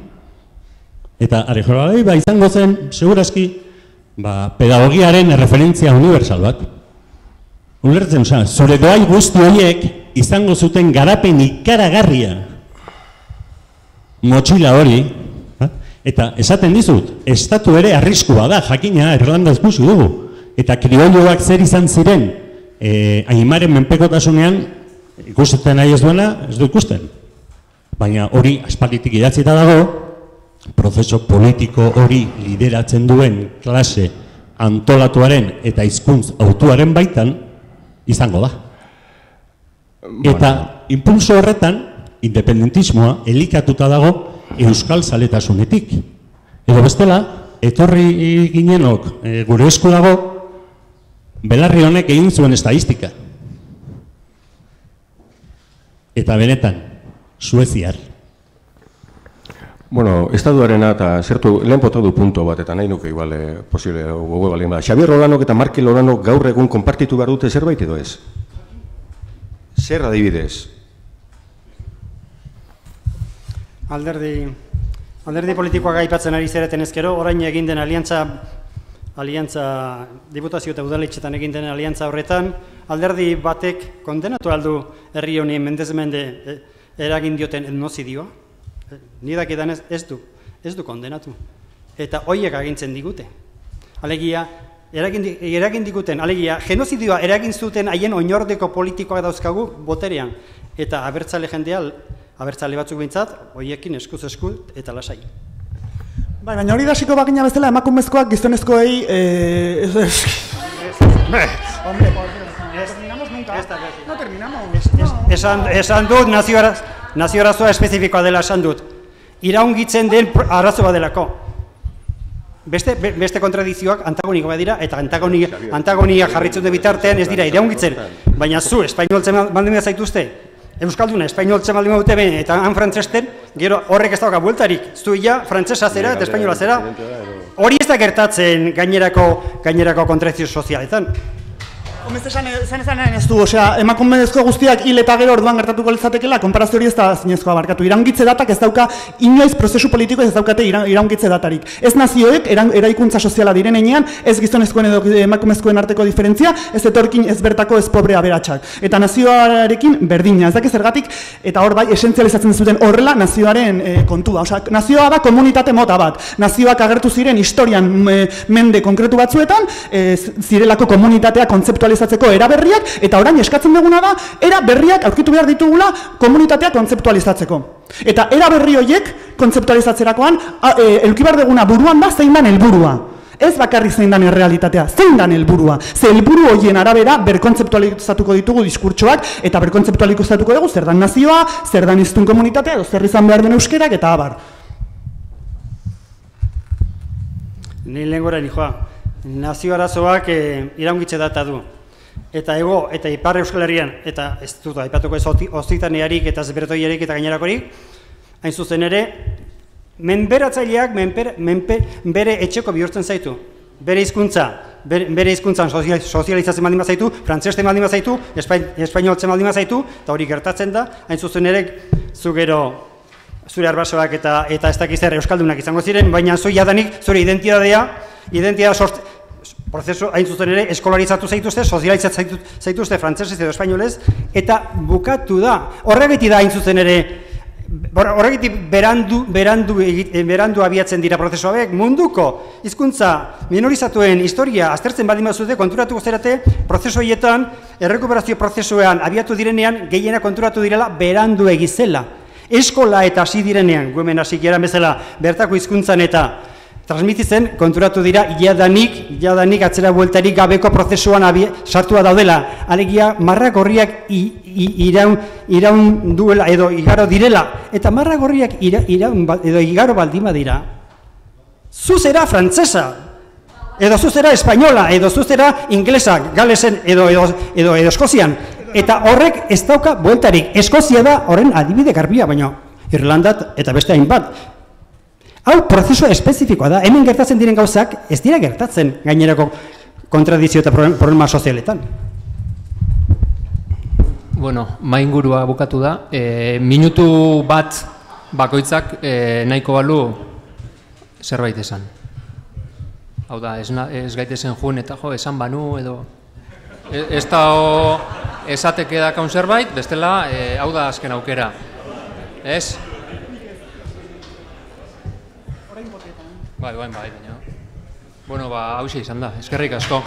S8: Eta, ari jora, ba, izango zen, seguraski, ba, pedagogiaren referentzia universal bat. Ulertzen, oza, zure doai guzti horiek izango zuten garapen ikaragarria motxila hori, eta esaten dizut, estatu ere arriskua da, jakina, Irlanda ikusi dugu, eta kriolioak zer izan ziren, e, aimaren menpekotasunean, ikusten nahi ez duena, ez du ikusten.
S12: baina hori aspalditik idatzita dago, prozeso politiko hori lideratzen duen klase antolatuaren eta hizkuntz autuaren baitan izango da. Eta impulso horretan, independentismoa elikatuta dago euskal zaletasunetik. Edo bestela, etorri ginenok e, gure esku dago, belarri honek egin zuen estadistika. Eta benetan, Sueziar.
S5: Bueno, estatuarena eta zertu, lehen bota du punto bat, eta nahi nuke igual eh, posible gogo balin bada. Xabier Rolanok eta Markel Loranok gaur egun konpartitu behar dute zerbait edo ez? Zer adibidez?
S3: Alderdi, alderdi politikoak aipatzen ari zereten ezkero, orain egin den aliantza, aliantza diputazio eta udaletxetan egin den aliantza horretan, alderdi batek kondenatu aldu herri honi mendezmende eh, eragin dioten etnozidioa. Eh, Ni dakidan ez, ez du, ez du kondenatu. Eta hoiek agintzen digute. Alegia, eragin, eragin diguten, alegia, genozidioa eragin zuten haien oinordeko politikoak dauzkagu boterean. Eta abertzale jendea, abertzale batzuk behintzat, hoiekin eskuz esku eta lasai.
S4: Bai, baina hori dasiko bagina bezala emakumezkoak gizonezkoei... Eh, ez, ez, hombre, por Dios, no terminamos nunca. No terminamos.
S3: Esan, esan dut nazio, araz, nazio arazoa espezifikoa dela esan dut. Iraungitzen den arazo bat delako. Beste, be- beste kontradizioak antagonikoak dira eta antagonia, antagonia jarritzen du bitartean ez dira iraungitzen. Baina zu, espainoltzen baldin zaituzte, Euskalduna, espainoltzen baldin badute ben, eta han frantzesten, gero horrek ez dauka bueltarik. Zu ja, frantzesa zera eta espainola zera. Hori ez da gertatzen gainerako, gainerako kontrazio sozialetan.
S4: Hombre, esan, esan esan ez du, osea, emakumezko guztiak hil eta gero orduan gertatuko litzatekeela, konparazio hori ez da zinezkoa barkatu. Iraungitze datak ez dauka, inoiz prozesu politiko ez daukate ira- iraungitze datarik. Ez nazioek, eraikuntza soziala diren heinean, ez gizonezkoen edo emakumezkoen arteko diferentzia, ez etorkin ez bertako ez pobre aberatsak. Eta nazioarekin berdina, ez dakit zergatik, eta hor bai, esentzializatzen zuten horrela nazioaren e, kontua. Osea, nazioa da komunitate mota bat. Nazioak agertu ziren historian me- mende konkretu batzuetan, e, zirelako komunitatea kontzeptualizatzeko era berriak, eta orain eskatzen duguna da, era berriak aurkitu behar ditugula komunitatea kontzeptualizatzeko. Eta era berri horiek kontzeptualizatzerakoan, a, e, eduki behar duguna buruan da zein dan helburua. Ez bakarrik zein dan errealitatea, zein dan helburua. Ze helburu horien arabera berkontzeptualizatuko ditugu diskurtsoak eta berkontzeptualizatuko dugu zer dan nazioa, zer dan iztun komunitatea, edo zer izan behar den euskerak eta abar.
S3: Ni lehen gora joa. Nazio arazoak e, iraungitze data du. Eta ego, eta ipar Euskal Herrian, eta ez dut aipatuko ez ozitanearik eta zbertoiarik eta gainerakorik, hain zuzen ere, menberatzaileak menper, menpe, bere etxeko bihurtzen zaitu. Bere hizkuntza, bere, bere hizkuntzan sozial- sozializatzen baldin bazaitu, frantzesten baldin bazaitu, espain, espainoltzen baldin bazaitu, eta hori gertatzen da, hain zuzen ere, zu gero zure arbasoak eta eta ez dakiz zer euskaldunak izango ziren, baina zu jadanik zure identitatea, identitatea prozesu hain zuzen ere eskolarizatu zaituzte, sozializatu zaitu- zaituzte frantsesez edo espainolez eta bukatu da. Horregatik da hain zuzen ere Horregatik berandu, berandu, eh, berandu abiatzen dira prozesu hauek munduko hizkuntza minorizatuen historia aztertzen baldin bazute konturatuko zerate prozesu horietan errekuperazio prozesuean abiatu direnean gehiena konturatu direla berandu egizela. Eskola eta hasi direnean, guemen hasi bezala bertako hizkuntzan eta transmititzen konturatu dira jadanik, jadanik atzera bueltarik gabeko prozesuan abie, sartua daudela. Alegia marrak gorriak iraun, iraun duela edo igaro direla. Eta marrak gorriak ira, iraun, ba- edo igaro baldima dira. Zu zera frantzesa, edo zu zera espainola, edo zu zera inglesa, galesen edo, edo, edo, edo eskozian. Eta horrek ez dauka bueltarik. Eskozia da horren adibide garbia, baina Irlandat eta beste hainbat. Hau prozesua espezifikoa da, hemen gertatzen diren gauzak ez dira gertatzen gainerako kontradizio eta problem- problema sozialetan.
S2: Bueno, maingurua bukatu da. E, minutu bat bakoitzak e, nahiko balu zerbait esan. Hau da, ez, na, ez gaitezen jun eta jo, esan banu edo... E, ez da o, esateke dakaun zerbait, bestela, e, hau da azken aukera. Ez? Bai, bai, bai, baina. Bueno, ba, hause izan da, eskerrik asko.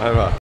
S2: Ahí va.